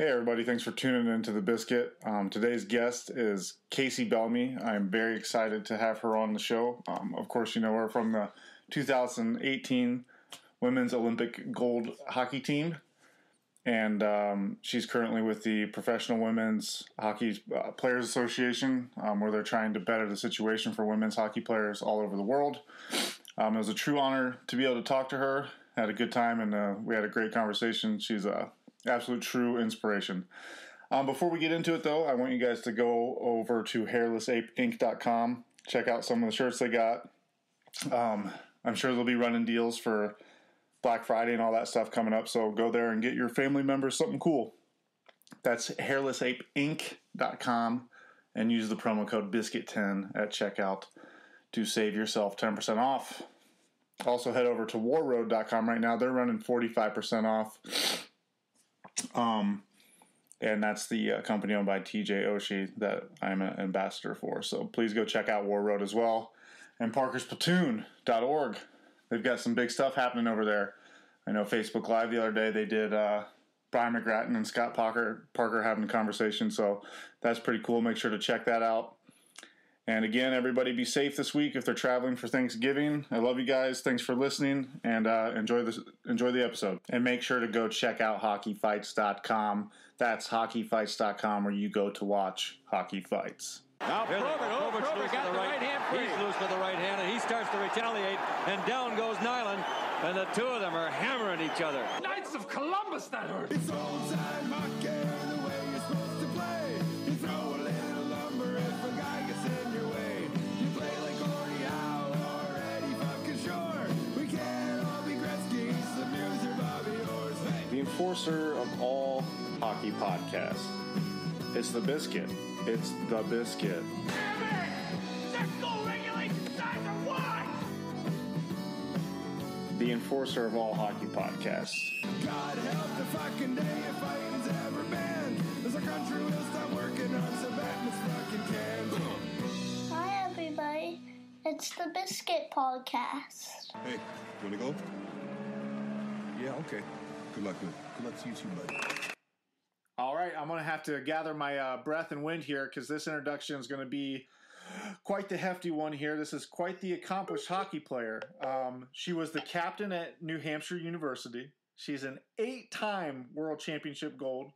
Hey, everybody. Thanks for tuning in to The Biscuit. Um, today's guest is Kacey Bellamy. I'm very excited to have her on the show. Um, of course, you know her from the 2018 Women's Olympic Gold Hockey Team. And um, she's currently with the Professional Women's Hockey uh, Players Association, um, where they're trying to better the situation for women's hockey players all over the world. Um, it was a true honor to be able to talk to her. Had a good time, and uh, we had a great conversation. She's a absolute true inspiration. Um, before we get into it, though, I want you guys to go over to hairlessapeinc.com, check out some of the shirts they got. Um, I'm sure they'll be running deals for Black Friday and all that stuff coming up, so go there and get your family members something cool. That's hairlessapeinc.com and use the promo code BISCUIT10 at checkout to save yourself 10% off. Also, head over to warroad.com right now. They're running 45% off. Um, and that's the uh, company owned by TJ Oshie that I'm an ambassador for. So please go check out Warroad as well. And parkersplatoon.org. They've got some big stuff happening over there. I know Facebook Live the other day they did uh, Brian McGrattan and Scott Parker, Parker having a conversation. So that's pretty cool. Make sure to check that out. And again, everybody be safe this week if they're traveling for Thanksgiving. I love you guys. Thanks for listening and uh, enjoy this enjoy the episode. And make sure to go check out hockeyfights.com. That's hockeyfights.com where you go to watch hockey fights. Now Probert, oh, Probert's Probert got the, the right, right hand free. He's loose with the right hand and he starts to retaliate and down goes Nyland and the two of them are hammering each other. Knights of Columbus that hurt. It's old time enforcer of all hockey podcasts. It's the biscuit. It's the biscuit. The enforcer of all hockey podcasts. God help the fucking day if fighting's ever banned. As our country will stop working on Sabatmas fucking cans. Hi, everybody. It's the Biscuit Podcast. Hey, you wanna go? Yeah, okay. Good luck, good. Luck to you too, buddy. All right, I'm going to have to gather my uh, breath and wind here because this introduction is going to be quite the hefty one here. This is quite the accomplished hockey player. Um, she was the captain at New Hampshire University. She's an eight time World Championship gold.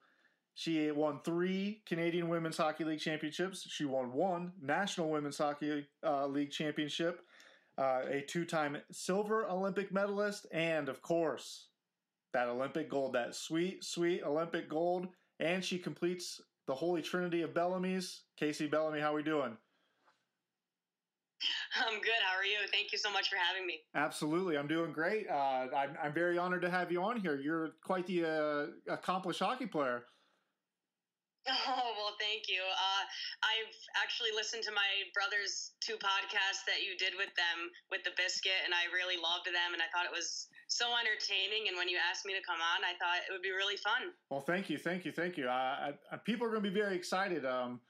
She won three Canadian Women's Hockey League championships. She won one National Women's Hockey uh, League championship, uh, a two time silver Olympic medalist, and of course, that Olympic gold, that sweet, sweet Olympic gold. And she completes the holy trinity of Bellamy's. Kacey Bellamy, how are we doing? I'm good. How are you? Thank you so much for having me. Absolutely, I'm doing great. Uh, I'm, I'm, very honored to have you on here. You're quite the uh, accomplished hockey player. Oh well, thank you. Uh, I've actually listened to my brother's two podcasts that you did with them with the biscuit, and I really loved them, and I thought it was so entertaining. And when you asked me to come on, I thought it would be really fun. Well, thank you, thank you, thank you. Uh, I, people are going to be very excited. Um,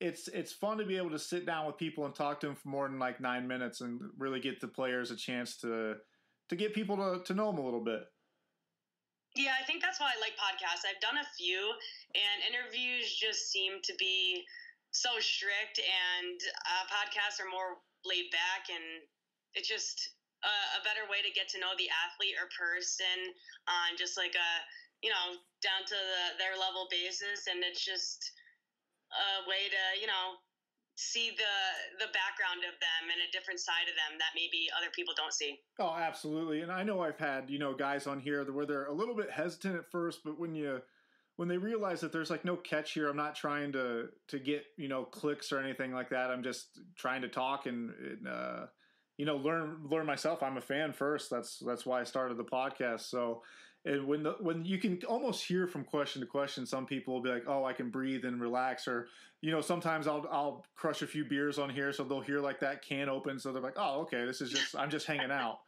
it's it's fun to be able to sit down with people and talk to them for more than like nine minutes and really get the players a chance to to get people to, to know them a little bit. Yeah, I think that's why I like podcasts. I've done a few, and interviews just seem to be so strict, and uh, podcasts are more laid back, and it just a, a, better way to get to know the athlete or person on just like a you know down to the, their level basis, and it's just a way to you know see the the background of them and a different side of them that maybe other people don't see. Oh, absolutely. And I know I've had, you know, guys on here where they're a little bit hesitant at first, but when you when they realize that there's like no catch here, I'm not trying to to get, you know, clicks or anything like that. I'm just trying to talk and, and uh you know learn learn myself. I'm a fan first. That's that's why i started the podcast. So and when the when you can almost hear from question to question some people will be like oh i can breathe and relax or you know sometimes i'll i'll crush a few beers on here so they'll hear like that can open so they're like oh okay this is just i'm just hanging out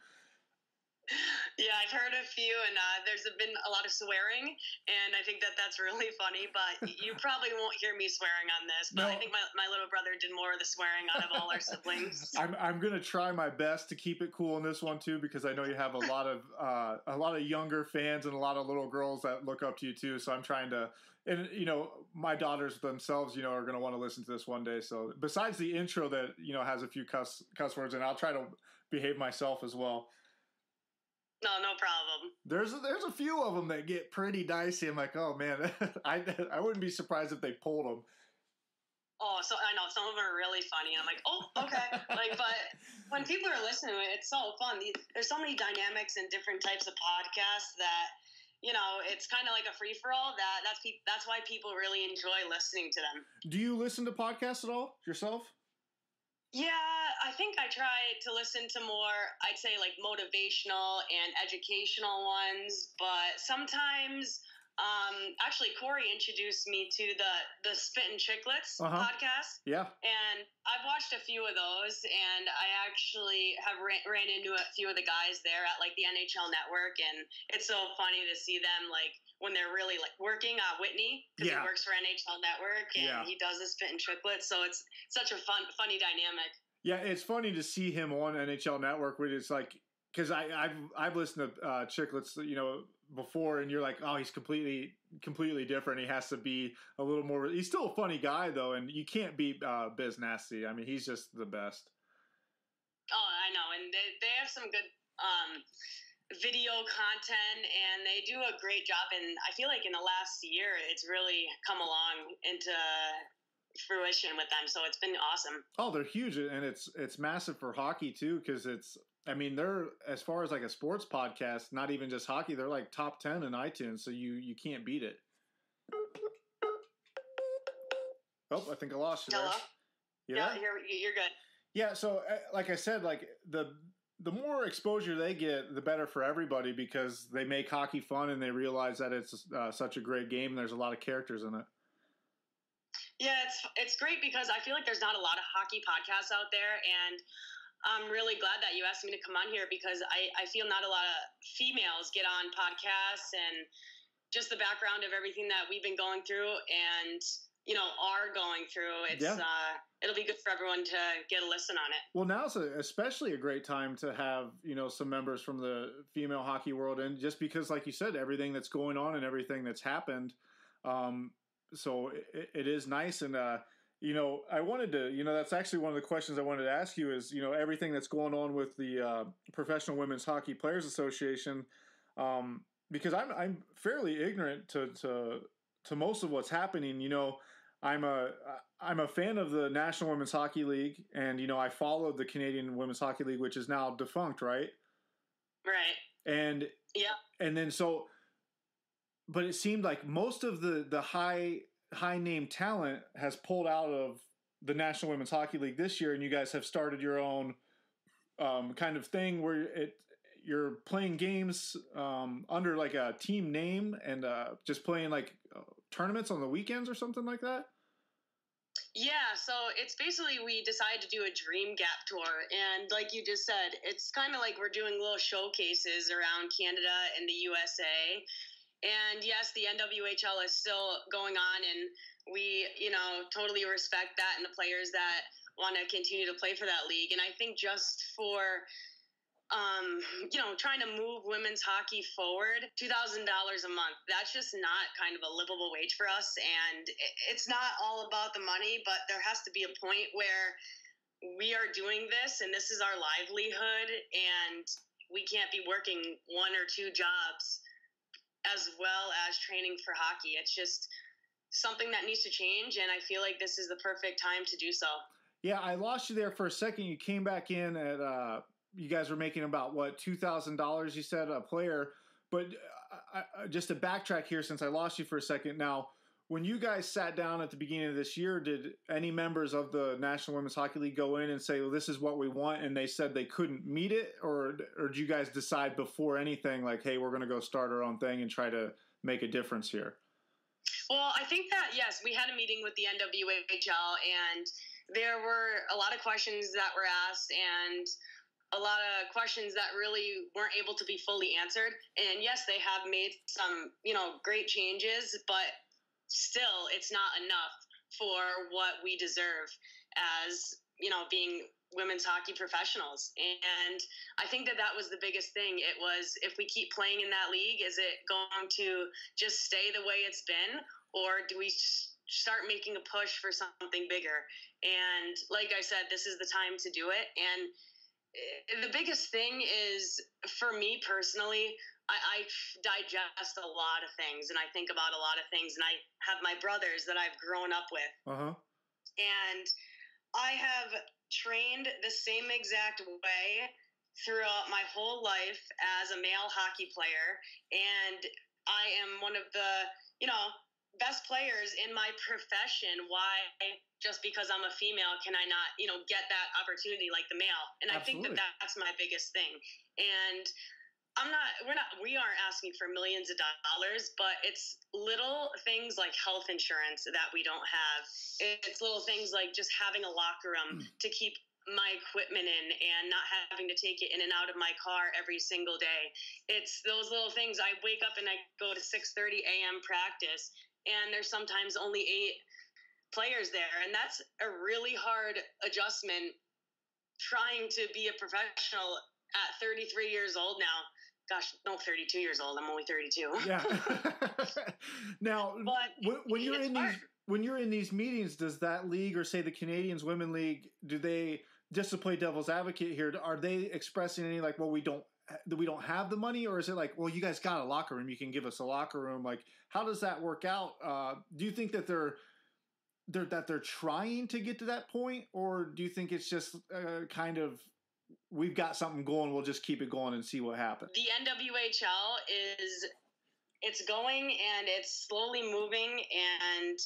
Yeah, I've heard a few, and uh, there's been a lot of swearing, and I think that that's really funny. But you probably won't hear me swearing on this. But No. I think my, my little brother did more of the swearing out of all our siblings. I'm I'm gonna try my best to keep it cool in this one too because I know you have a lot of uh, a lot of younger fans and a lot of little girls that look up to you too. So I'm trying to, and you know, my daughters themselves, you know, are gonna want to listen to this one day. So besides the intro that you know has a few cuss cuss words, and I'll try to behave myself as well. No, no problem. There's a, there's a few of them that get pretty dicey. I'm like, oh man, I I wouldn't be surprised if they pulled them. Oh, so I know some of them are really funny. I'm like, oh, okay. like, but when people are listening to it, it's so fun. There's so many dynamics and different types of podcasts that you know it's kind of like a free for all. That that's pe- that's why people really enjoy listening to them. Do you listen to podcasts at all yourself? Yeah, I think I try to listen to more, I'd say like motivational and educational ones, but sometimes um actually Corey introduced me to the the Spit and Chicklets Uh-huh. podcast Yeah. and I've watched a few of those and I actually have ran, ran into a few of the guys there at like the NHL network and it's so funny to see them like when they're really like working at Whitney because Yeah. he works for NHL network and Yeah. he does the Spit and Chicklets. so it's such a fun funny dynamic. Yeah, it's funny to see him on NHL Network, where it's like because I I've I've listened to uh, Chicklets, you know, before, and you're like, oh, he's completely completely different. He has to be a little more. He's still a funny guy though, and you can't beat uh, Biz Nasty. I mean, he's just the best. Oh, I know, and they, they have some good um, video content, and they do a great job. And I feel like in the last year, it's really come along into fruition with them. So it's been awesome. Oh, they're huge, and it's it's massive for hockey too, because it's. I mean, they're as far as like a sports podcast, not even just hockey. They're like top ten in iTunes, so you you can't beat it. Oh, I think I lost you. Hello. Yeah, there? you're you're good. Yeah, so uh, like I said, like the the more exposure they get, the better for everybody because they make hockey fun and they realize that it's uh, such a great game. and There's a lot of characters in it. Yeah, it's it's great because I feel like there's not a lot of hockey podcasts out there, and I'm really glad that you asked me to come on here because I, I feel not a lot of females get on podcasts and just the background of everything that we've been going through and you know are going through. It's Yeah. uh, it'll be good for everyone to get a listen on it. Well, now's a, especially a great time to have you know some members from the female hockey world in, just because, like you said, everything that's going on and everything that's happened. Um, so it, it is nice, and uh, you know, I wanted to, you know, that's actually one of the questions I wanted to ask you is, you know, everything that's going on with the uh, Professional Women's Hockey Players Association, um, because I'm I'm fairly ignorant to to to most of what's happening. You know, I'm a I'm a fan of the National Women's Hockey League, and you know I followed the Canadian Women's Hockey League, which is now defunct, right? Right. And Yeah. and then so, but it seemed like most of the the high high name talent has pulled out of the National Women's Hockey League this year, and you guys have started your own um, kind of thing where it you're playing games um, under like a team name and uh, just playing like tournaments on the weekends or something like that. Yeah, so it's basically we decided to do a Dream Gap tour, and like you just said, it's kind of like we're doing little showcases around Canada and the USA. And yes, the NWHL is still going on, and we, you know, totally respect that and the players that want to continue to play for that league. And I think just for um, you know, trying to move women's hockey forward, two thousand dollars a month. That's just not kind of a livable wage for us, and it's not all about the money. But there has to be a point where we are doing this, and this is our livelihood, and we can't be working one or two jobs as well as training for hockey. It's just something that needs to change, and I feel like this is the perfect time to do so. Yeah, I lost you there for a second. You came back in at uh, you guys were making about what two thousand dollars. You said a player, but uh, I, just to backtrack here, since I lost you for a second. Now, when you guys sat down at the beginning of this year, did any members of the National Women's Hockey League go in and say, "Well, this is what we want," and they said they couldn't meet it, or or did you guys decide before anything, like, "Hey, we're going to go start our own thing and try to make a difference here"? Well, I think that yes, we had a meeting with the NWHL, and there were a lot of questions that were asked, and a lot of questions that really weren't able to be fully answered. And yes, they have made some, you know, great changes, but still, it's not enough for what we deserve as, you know, being women's hockey professionals. And I think that that was the biggest thing. It was if we keep playing in that league, is it going to just stay the way it's been, or do we start making a push for something bigger? And like I said, this is the time to do it. And the biggest thing is for me personally. I, I digest a lot of things and I think about a lot of things, and I have my brothers that I've grown up with. Uh huh. And I have trained the same exact way throughout my whole life as a male hockey player. And I am one of the, you know, best players in my profession. Why, just because I'm a female, can I not, you know, get that opportunity like the male? And I think that that's my biggest thing. And I'm not, we're not, we aren't asking for millions of dollars, but it's little things like health insurance that we don't have. It's little things like just having a locker room hmm. to keep my equipment in and not having to take it in and out of my car every single day. It's those little things. I wake up and I go to 6:30 a.m. practice and there's sometimes only 8 players there and that's a really hard adjustment trying to be a professional at 33 years old now. Gosh, no, 32 years old. I'm only 32. Yeah. now, But when, when you're in hard. these when you're in these meetings, does that league or say the Canadians Women League do they just to play devil's advocate here? Are they expressing any like, well, we don't we don't have the money, or is it like, well, you guys got a locker room, you can give us a locker room? Like, how does that work out? Uh, do you think that they're they're that they're trying to get to that point, or do you think it's just uh, kind of we've got something going, we'll just keep it going and see what happens? the NWHL is it's going and it's slowly moving and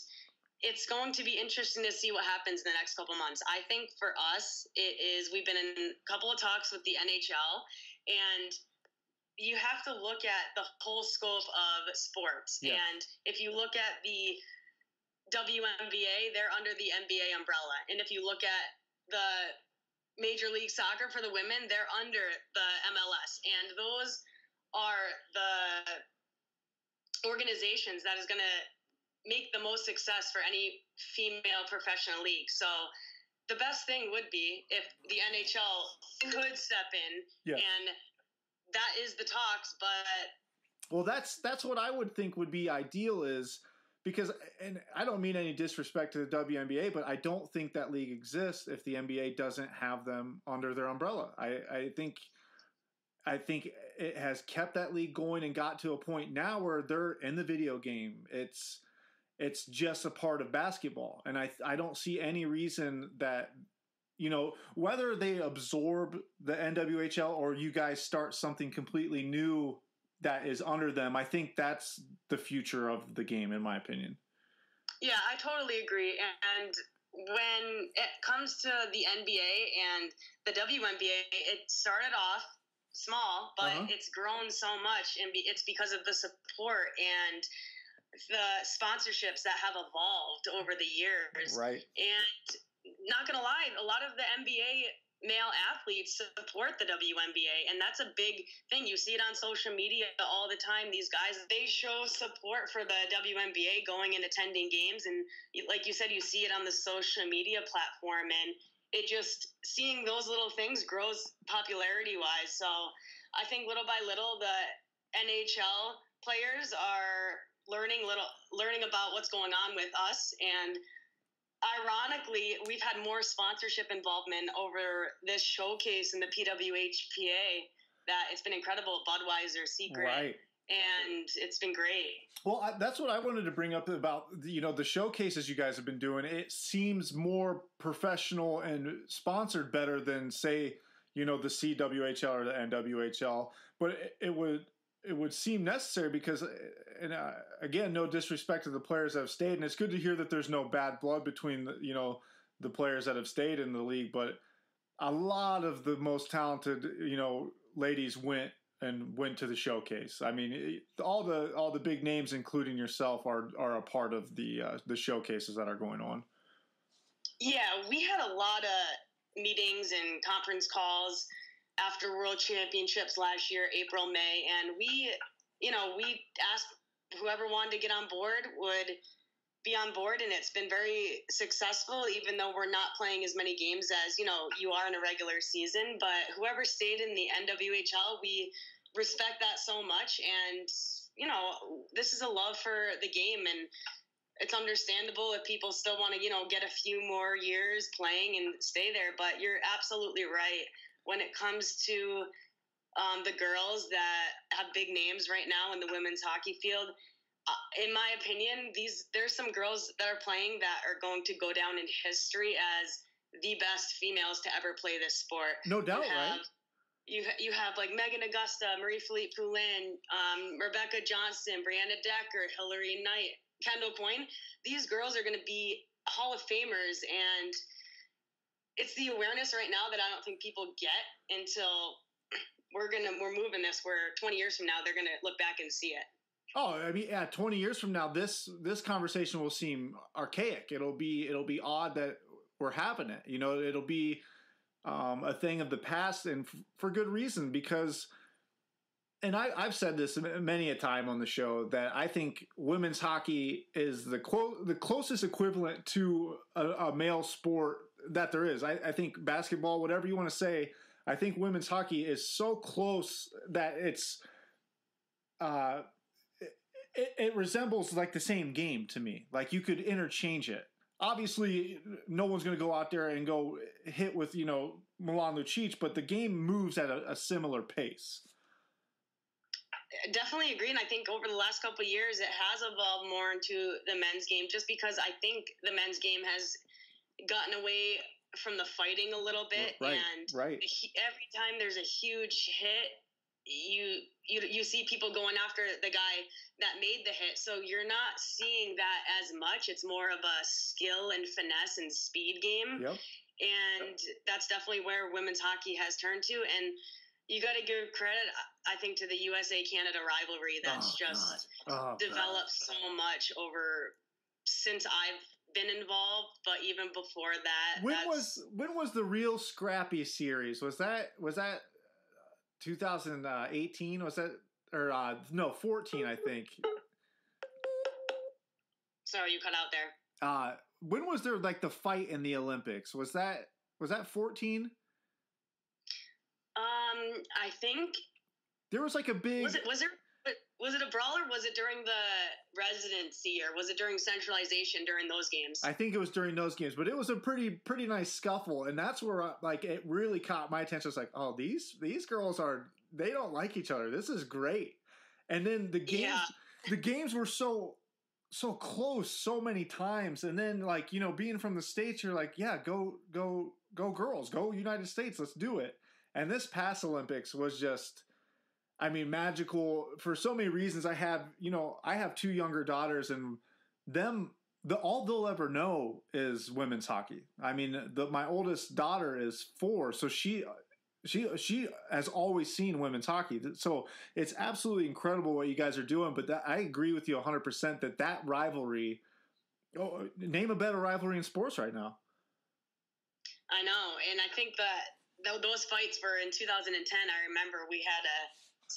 it's going to be interesting to see what happens in the next couple months. I think for us it is we've been in a couple of talks with the NHL and you have to look at the whole scope of sports. Yeah. And if you look at the WNBA, they're under the NBA umbrella. And if you look at the Major League Soccer for the women, they're under the MLS. And those are the organizations that is going to make the most success for any female professional league. So the best thing would be if the NHL could step in Yeah. and that is the talks, but Well, that's that's what I would think would be ideal is because and I don't mean any disrespect to the WNBA, but I don't think that league exists if the NBA doesn't have them under their umbrella. I, I think I think it has kept that league going and got to a point now where they're in the video game. It's it's just a part of basketball, and I I don't see any reason that you know whether they absorb the NWHL or you guys start something completely new that is under them. I think that's the future of the game, in my opinion. Yeah, I totally agree. And when it comes to the NBA and the WNBA, it started off small, but Uh-huh. it's grown so much, and it's because of the support and the sponsorships that have evolved over the years. Right. And not gonna lie, a lot of the NBA male athletes support the WNBA, and that's a big thing. You see it on social media all the time. These guys they show support for the WNBA, going and attending games, and like you said, you see it on the social media platform, and it just seeing those little things grows popularity wise. So I think little by little, the NHL players are learning little learning about what's going on with us and ironically we've had more sponsorship involvement over this showcase in the pwhpa that it's been incredible budweiser secret Right. and it's been great Well, I, that's what I wanted to bring up about you know the showcases you guys have been doing. It seems more professional and sponsored better than say you know the CWHL or the NWHL. But it, it would it would seem necessary because, and uh, again, no disrespect to the players that have stayed, and it's good to hear that there's no bad blood between the, you know the players that have stayed in the league. But a lot of the most talented you know ladies went and went to the showcase. I mean, all the all the big names, including yourself, are are a part of the uh, the showcases that are going on. Yeah, we had a lot of meetings and conference calls after World Championships last year, April, May, and we, you know, we asked whoever wanted to get on board would be on board, and it's been very successful. Even though we're not playing as many games as you know you are in a regular season, but whoever stayed in the NWHL, we respect that so much, and you know, this is a love for the game and it's understandable if people still want to, you know, get a few more years playing and stay there. But you're absolutely right. When it comes to um, the girls that have big names right now in the women's hockey field, uh, in my opinion, these there's some girls that are playing that are going to go down in history as the best females to ever play this sport. No doubt, You have- right? You, you have like Meghan Agosta, Marie Philip Poulin, um, Rebecca Johnston, Brianna Decker, Hilary Knight, Kendall Coyne. These girls are going to be Hall of Famers, and it's the awareness right now that I don't think people get until we're gonna we're moving this. Where 20 years from now, they're gonna look back and see it. Oh, I mean, yeah. Twenty years from now, this this conversation will seem archaic. It'll be it'll be odd that we're having it. You know, it'll be um, a thing of the past, and f- for good reason. Because, and I, I've said this many a time on the show that I think women's hockey is the the closest equivalent to a, a male sport that there is. I, I think basketball, whatever you want to say, I think women's hockey is so close that it's. Uh, it, it resembles like the same game to me. Like you could interchange it. Obviously, no one's going to go out there and go hit with you know Milan Lucic, but the game moves at a, a similar pace. I definitely agree, and I think over the last couple years, it has evolved more into the men's game, just because I think the men's game has gotten away from the fighting a little bit, Right, and right. every time there's a huge hit, you you you see people going after the guy that made the hit. So you're not seeing that as much. It's more of a skill and finesse and speed game, Yep. and that's definitely where women's hockey has turned to. And you got to give credit, I think, to the USA Canada rivalry that's Oh, just God. Oh, God. developed so much over since I've been involved, but even before that, When was when was the real scrappy series? Was that was that 2018? Was that or uh, no 14? I think. sorry you cut out there. Uh, when was there like the fight in the Olympics? Was that was that 14? Um, I think There was like a big. was it was there was it a brawl or was it during the residency or was it during centralization during those games? I think it was during those games, but it was a pretty pretty nice scuffle, and that's where uh, like it really caught my attention. It's like, oh, these these girls are they don't like each other. This is great. And then the games Yeah. the games were so so close so many times, and then like you know being from the states, you're like, yeah, go go go girls, go United States, let's do it. And this past Olympics was just. I mean, magical for so many reasons. I have, you know, I have two younger daughters, and them the all they'll ever know is women's hockey. I mean, the, my oldest daughter is four, so she she she has always seen women's hockey. So it's absolutely incredible what you guys are doing. But that, I agree with you 100 percent that that rivalry. Oh, name a better rivalry in sports right now. I know, and I think that those fights were in 2010. I remember we had a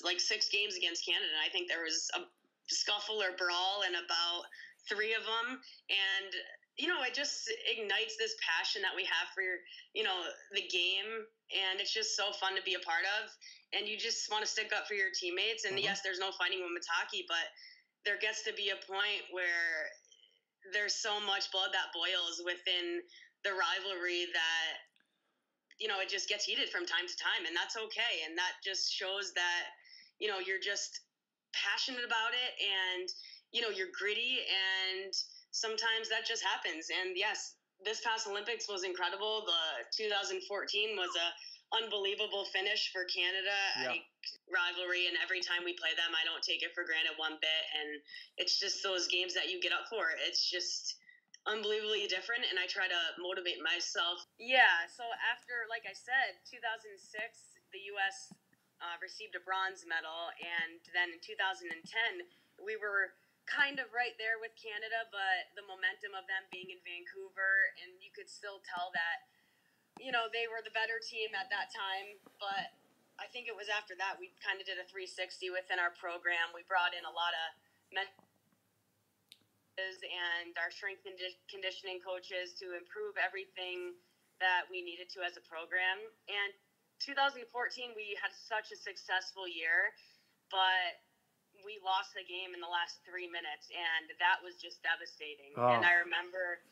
like six games against Canada, and I think there was a scuffle or brawl in about three of them, and you know, it just ignites this passion that we have for you know the game, and it's just so fun to be a part of, and you just want to stick up for your teammates. And Mhm. yes, there's no fighting women's hockey, but there gets to be a point where there's so much blood that boils within the rivalry that you know it just gets heated from time to time. And that's okay. And that just shows that you know you're just passionate about it and you know you're gritty and sometimes that just happens and yes this past olympics was incredible the 2014 was a unbelievable finish for canada Yeah. I, rivalry and every time we play them i don't take it for granted one bit and it's just those games that you get up for it's just unbelievably different and I try to motivate myself. Yeah, so after, like I said, 2006, the U.S. Uh, received a bronze medal, and then in 2010, we were kind of right there with Canada, but the momentum of them being in Vancouver, and you could still tell that, you know, they were the better team at that time, but I think it was after that we kind of did a 360 within our program. We brought in a lot of men and our strength and conditioning coaches to improve everything that we needed to as a program. And 2014, we had such a successful year, but we lost the game in the last three minutes, and that was just devastating. Oh. And I remember,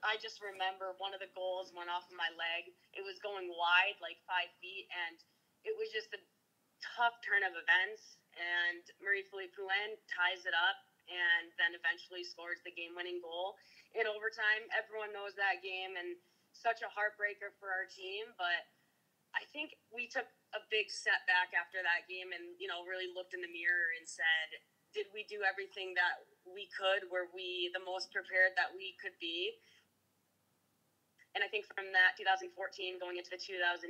I just remember one of the goals went off of my leg. It was going wide, like five feet, and it was just a tough turn of events. And Marie Philip Poulin ties it up and then eventually scores the game winning goal in overtime. Everyone knows that game and such a heartbreaker for our team, but I think we took a big step back after that game and, you know, really looked in the mirror and said, did we do everything that we could? Were we the most prepared that we could be? And I think from that 2014 going into the 2018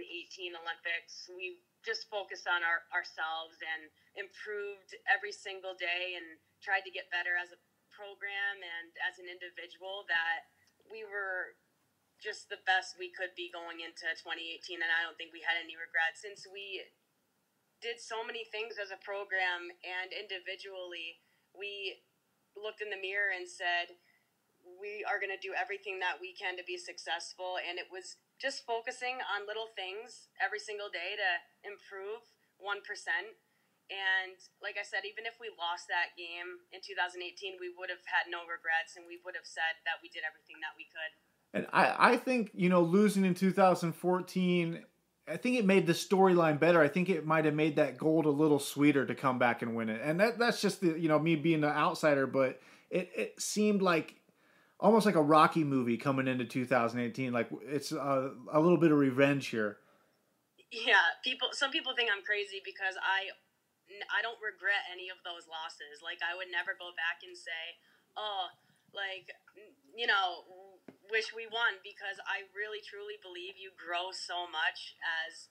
Olympics, we just focused on our, ourselves and improved every single day and tried to get better as a program and as an individual that we were just the best we could be going into 2018 and I don't think we had any regrets since we did so many things as a program and individually we looked in the mirror and said we are going to do everything that we can to be successful and it was just focusing on little things every single day to improve 1% and like I said, even if we lost that game in 2018, we would have had no regrets and we would have said that we did everything that we could. And I, I think, you know, losing in 2014, I think it made the storyline better. I think it might have made that gold a little sweeter to come back and win it. And that that's just the, you know, me being an outsider, but it, it seemed like almost like a Rocky movie coming into 2018. Like it's a, a little bit of revenge here. Yeah, people. Some people think I'm crazy because I I don't regret any of those losses. Like I would never go back and say, "Oh, like you know, wish we won," because I really truly believe you grow so much as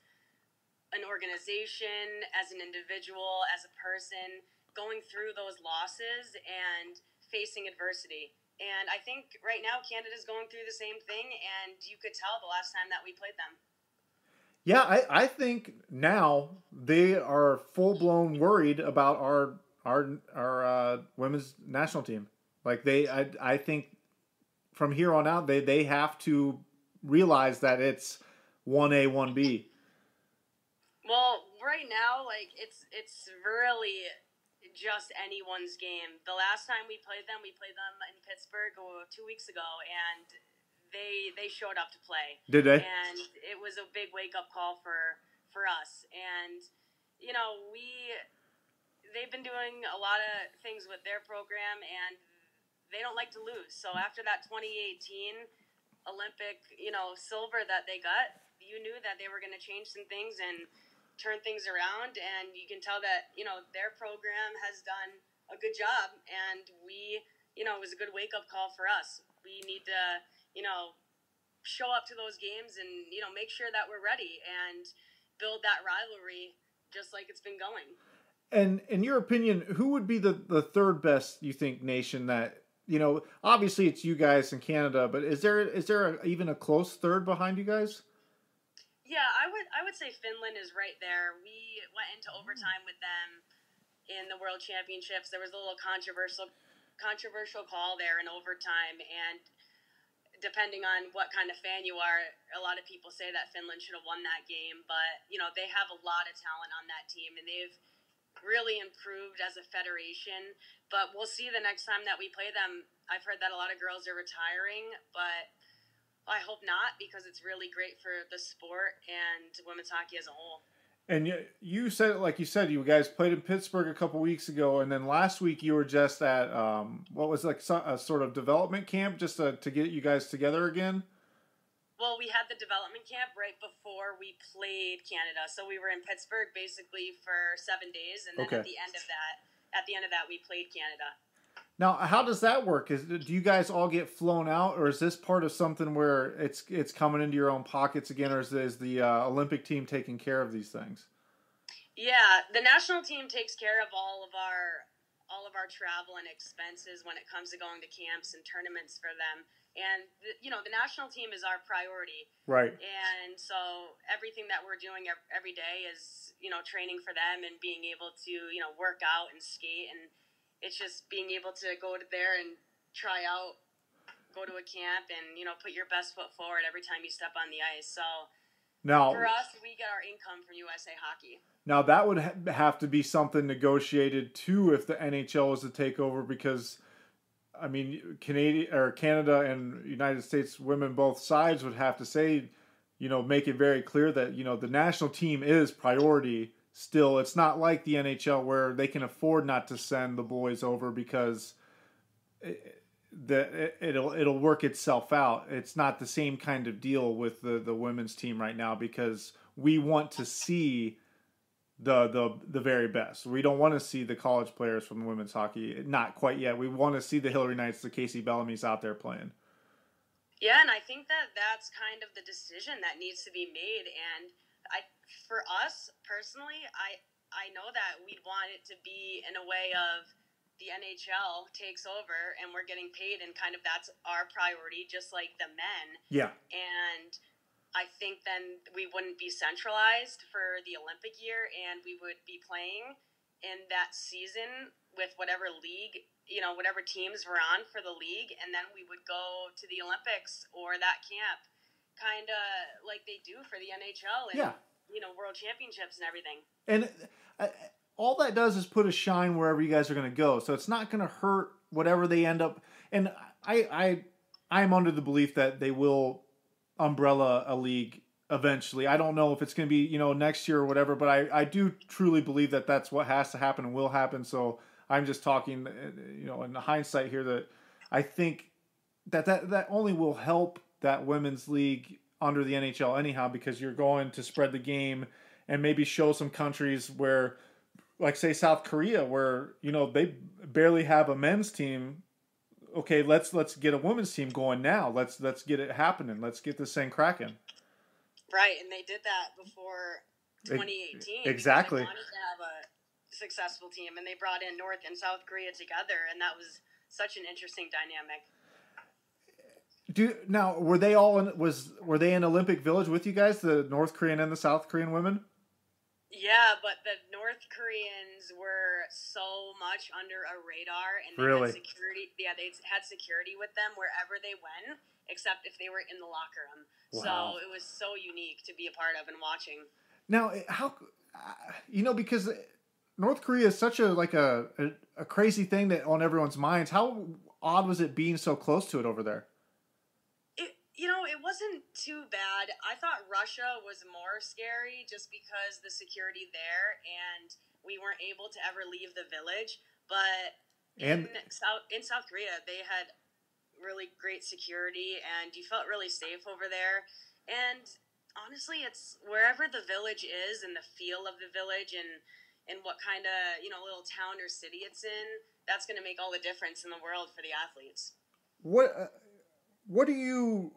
an organization, as an individual, as a person, going through those losses and facing adversity. And I think right now Canada's going through the same thing, and you could tell the last time that we played them. Yeah, I, I think now they are full blown worried about our our our uh, women's national team. Like they, I I think from here on out they they have to realize that it's one A one B. Well, right now, like it's it's really just anyone's game. The last time we played them, we played them in Pittsburgh oh, two weeks ago, and they they showed up to play. Did they? And it was a big wake up call for for us. And you know we they've been doing a lot of things with their program, and they don't like to lose. So after that 2018 Olympic, you know, silver that they got, you knew that they were going to change some things and turn things around. And you can tell that you know their program has done a good job, and we, you know, it was a good wake up call for us. We need to you know, show up to those games and, you know, make sure that we're ready and build that rivalry just like it's been going. And in your opinion, who would be the, the third best you think nation that you know? Obviously, it's you guys in Canada, but is there is there a, even a close third behind you guys? Yeah, I would I would say Finland is right there. We went into overtime with them in the World Championships. There was a little controversial controversial call there in overtime, and depending on what kind of fan you are, a lot of people say that Finland should have won that game. But you know, they have a lot of talent on that team, and they've really improved as a federation. But we'll see the next time that we play them. I've heard that a lot of girls are retiring, but I hope not because it's really great for the sport and women's hockey as a whole. And you, you said, like you said, you guys played in Pittsburgh a couple weeks ago, and then last week you were just at um, what was like a sort of development camp just to, to get you guys together again. Well, we had the development camp right before we played Canada, so we were in Pittsburgh basically for seven days, and then Okay. at the end of that, at the end of that, we played Canada. Now, how does that work? Is do you guys all get flown out, or is this part of something where it's it's coming into your own pockets again, or is, is the uh, Olympic team taking care of these things? Yeah, the national team takes care of all of our all of our travel and expenses when it comes to going to camps and tournaments for them. And the, you know, the national team is our priority. Right. And so everything that we're doing every day is, you know, training for them and being able to, you know, work out and skate. And it's just being able to go to there and try out, go to a camp and, you know, put your best foot forward every time you step on the ice. So Now, for us, we get our income from USA Hockey. Now that would ha- have to be something negotiated too if the NHL was to take over because I mean Canadian or Canada and United States women both sides would have to say you know make it very clear that you know the national team is priority still. It's not like the NHL where they can afford not to send the boys over because it, the it, it'll it'll work itself out. It's not the same kind of deal with the the women's team right now because we want to see the the the very best. We don't want to see the college players from women's hockey. Not quite yet. We want to see the Hilary Knights, the Kacey Bellamy's out there playing. Yeah, and I think that that's kind of the decision that needs to be made. And I, for us personally, I I know that we'd want it to be in a way of the NHL takes over and we're getting paid, and kind of that's our priority, just like the men. Yeah. And I think then we wouldn't be centralized for the Olympic year, and we would be playing in that season with whatever league, you know, whatever teams were on for the league, and then we would go to the Olympics or that camp, kind of like they do for the NHL and Yeah. you know World Championships and everything. And uh, all that does is put a shine wherever you guys are going to go. So it's not going to hurt whatever they end up. And I I I'm under the belief that they will umbrella a league eventually. I don't know if it's going to be, you know, next year or whatever, but I, I do truly believe that that's what has to happen and will happen. So I'm just talking, uh, you know, in hindsight here that I think that that, that only will help that women's league under the NHL anyhow, because you're going to spread the game and maybe show some countries where, like say South Korea, where, you know, they barely have a men's team okay, let's let's get a women's team going now. Let's let's get it happening. Let's get this thing cracking. Right, and they did that before 2018. exactly. They wanted to have a successful team, and they brought in North and South Korea together, and that was such an interesting dynamic. Do now were they all in was were they in Olympic Village with you guys, the North Korean and the South Korean women? Yeah, but the North Koreans were so much under a radar, and they Really? had security. Yeah, they had security with them wherever they went, except if they were in the locker room. Wow. So it was so unique to be a part of and watching. Now, how uh, you know because North Korea is such a like a, a a crazy thing that on everyone's minds. How odd was it being so close to it over there? You know, it wasn't too bad. I thought Russia was more scary just because the security there, and we weren't able to ever leave the village. But And in South in South Korea, they had really great security, and you felt really safe over there. And honestly, it's wherever the village is, and the feel of the village, and and what kind of you know little town or city it's in. That's going to make all the difference in the world for the athletes. what uh, what do you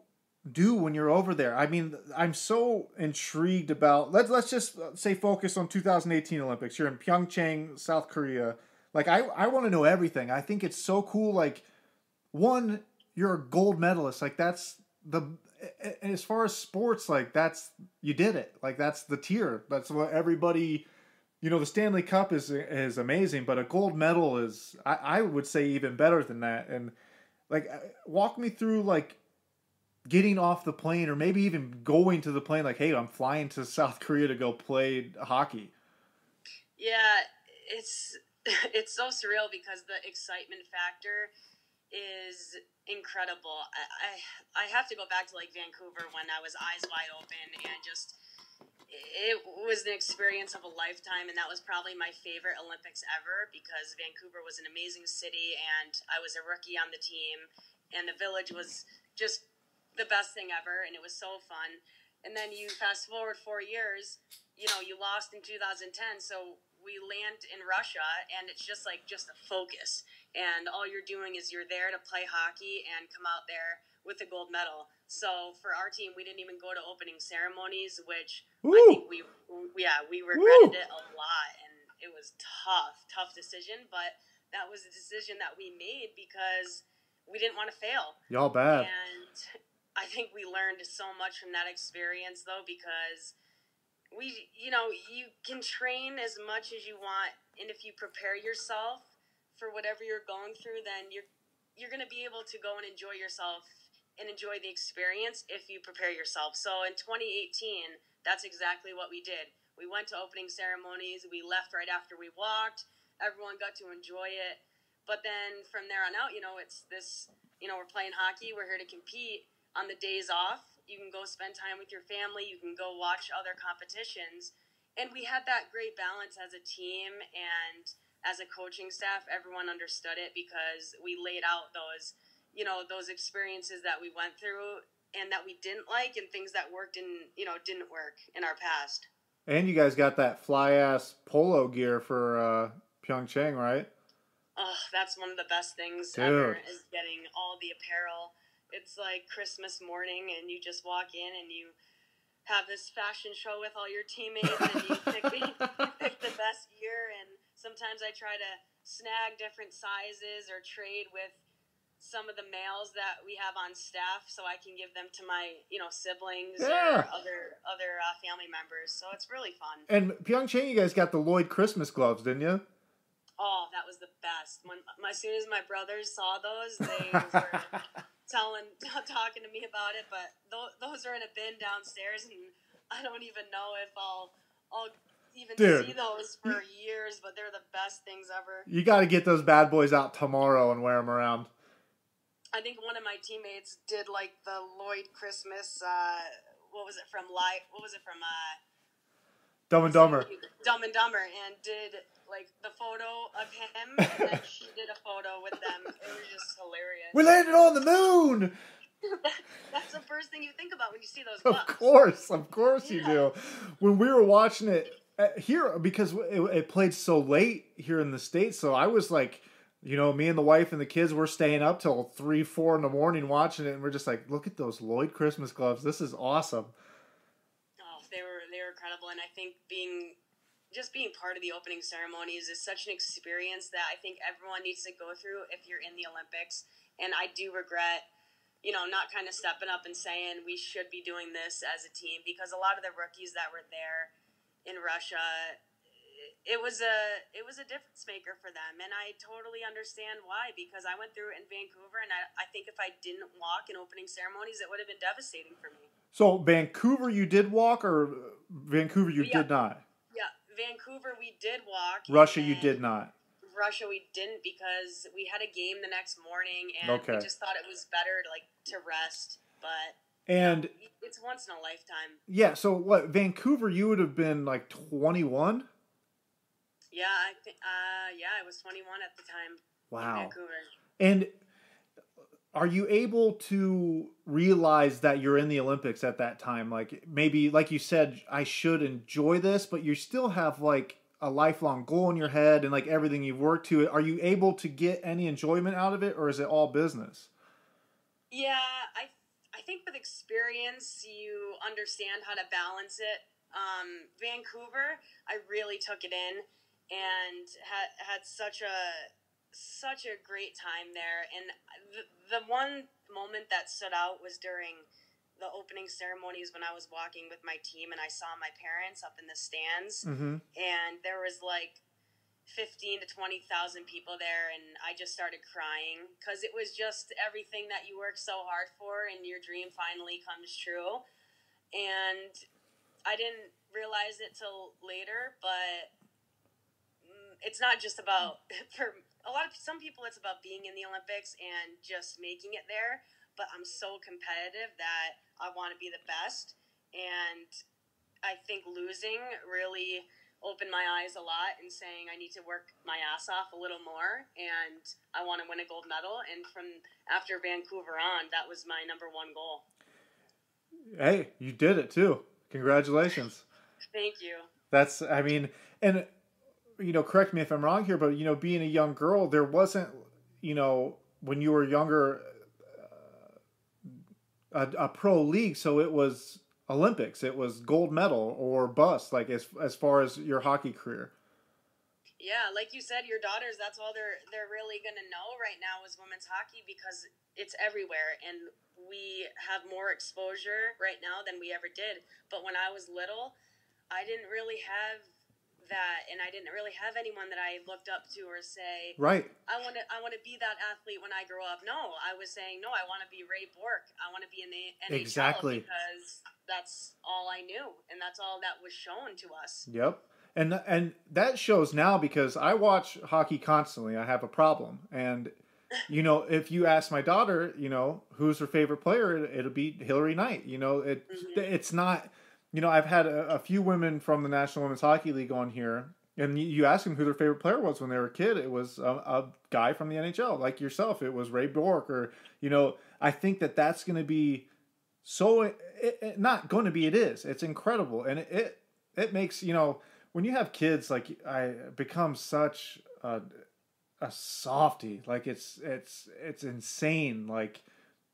do when you're over there? I mean, I'm so intrigued about. Let's let's just say focus on 2018 Olympics. You're in Pyeongchang, South Korea. Like I I want to know everything. I think it's so cool. Like one, you're a gold medalist. Like that's the as far as sports, like that's you did it. Like that's the tier. That's what everybody. You know, the Stanley Cup is is amazing, but a gold medal is I, I would say even better than that. And like uh, walk me through like getting off the plane or maybe even going to the plane like hey i'm flying to south korea to go play hockey Yeah, it's it's so surreal because the excitement factor is incredible. I, I I have to go back to like Vancouver when I was eyes wide open and just it was an experience of a lifetime and that was probably my favorite Olympics ever because Vancouver was an amazing city and I was a rookie on the team and the village was just the best thing ever and it was so fun. And then you fast forward 4 years, you know, you lost in 2010, so we land in Russia and it's just like just a focus and all you're doing is you're there to play hockey and come out there with a gold medal. So for our team, we didn't even go to opening ceremonies, which I think we yeah we regretted it a lot and it was tough, tough decision. But that was a decision that we made because we didn't want to fail. Y'all bad. And I think we learned so much from that experience, though, because we, you know, you can train as much as you want, and if you prepare yourself for whatever you're going through, then you're you're going to be able to go and enjoy yourself and enjoy the experience if you prepare yourself. So in 2018, that's exactly what we did. We went to opening ceremonies. We left right after we walked. Everyone got to enjoy it. But then from there on out, you know, it's this, you know, we're playing hockey. We're here to compete. On the days off, you can go spend time with your family. You can go watch other competitions. And we had that great balance as a team and as a coaching staff. Everyone understood it because we laid out those, you know, those experiences that we went through and that we didn't like and things that worked and, you know, didn't work in our past. And you guys got that fly ass polo gear for uh, Pyeongchang, right? Oh, that's one of the best things Dude. ever is getting all the apparel. It's like Christmas morning and you just walk in and you have this fashion show with all your teammates and you pick, you pick the best gear and sometimes I try to snag different sizes or trade with some of the males that we have on staff so I can give them to my, you know, siblings Yeah. or other other uh, family members. So it's really fun. And Pyeongchang, you guys got the Lloyd Christmas gloves, didn't you? Oh, that was the best. When as soon as my brothers saw those, they were telling, talking to me about it. But those, those are in a bin downstairs, and I don't even know if I'll, I'll even Dude. see those for years. But they're the best things ever. You got to get those bad boys out tomorrow and wear them around. I think one of my teammates did like the Lloyd Christmas. Uh, what was it from? Live? What was it from? Uh, Dumb and Dumber. Dumb and Dumber, and did like the photo of him, and then she did a photo with them. It was just hilarious. We landed on the moon. That's the first thing you think about when you see those Of course, of course you do. When we were watching it uh, here, because it, it played so late here in the states, so I was like, you know, me and the wife and the kids were staying up till three, four in the morning watching it, and we're just like, look at those Lloyd Christmas gloves. This is awesome. Oh, they were they were incredible, and I think being just being part of the opening ceremonies is such an experience that I think everyone needs to go through if you're in the Olympics. And I do regret, you know, not kind of stepping up and saying we should be doing this as a team because a lot of the rookies that were there in Russia, it was a it was a difference maker for them, and I totally understand why because I went through it in Vancouver, and I, I think if I didn't walk in opening ceremonies, it would have been devastating for me. So Vancouver, you did walk, or Vancouver, you Yeah. did not. Vancouver we did walk. Russia, you did not. Russia we didn't because we had a game the next morning, and Okay. we just thought it was better to like to rest. But And it's once in a lifetime. yeah, so what? Vancouver, you would have been like twenty one. Yeah, I think. Uh, yeah, I was 21 at the time in Wow. Vancouver. And are you able to realize that you're in the Olympics at that time? Like maybe, like you said, I should enjoy this, but you still have like a lifelong goal in your head and like everything you've worked to. Are you able to get any enjoyment out of it, or is it all business? Yeah, I I think with experience you understand how to balance it. Um, Vancouver, I really took it in and had had such a such a great time there. And the, the one moment that stood out was during the opening ceremonies when I was walking with my team and I saw my parents up in the stands Mm-hmm. and there was like 15 to 20,000 people there and I just started crying cuz it was just everything that you worked so hard for and your dream finally comes true. And I didn't realize it till later, but mm, it's not just about for a lot of some people it's about being in the Olympics and just making it there, but I'm so competitive that I want to be the best and I think losing really opened my eyes a lot and saying I need to work my ass off a little more and I want to win a gold medal and from after Vancouver on that was my number one goal. Hey, you did it too. Congratulations. Thank you. That's, I mean, and you know, correct me if I'm wrong here, but you know, being a young girl, there wasn't, you know, when you were younger, uh, a, a pro league, so it was Olympics, it was gold medal or bust, like as as far as your hockey career. Yeah, like you said, your daughters, that's all they're they're really gonna know right now is women's hockey because it's everywhere and we have more exposure right now than we ever did. But when I was little, I didn't really have that and I didn't really have anyone that I looked up to or say Right. I want to I want to be that athlete when I grow up. No, I was saying no, I want to be Ray Bourque. I want to be in the NHL Exactly. because that's all I knew and that's all that was shown to us. Yep. And and that shows now because I watch hockey constantly. I have a problem. And you know, if you ask my daughter, you know, who's her favorite player, it, it'll be Hilary Knight. You know, it mm-hmm. it's not you know, I've had a, a few women from the National Women's Hockey League on here and you, you ask them who their favorite player was when they were a kid, it was a, a guy from the NHL, like yourself. It was Ray Bourque, or you know, I think that that's going to be so it, it, not going to be. It is. It's incredible, and it, it it makes you know when you have kids like I become such a a softy. Like it's it's it's insane. Like,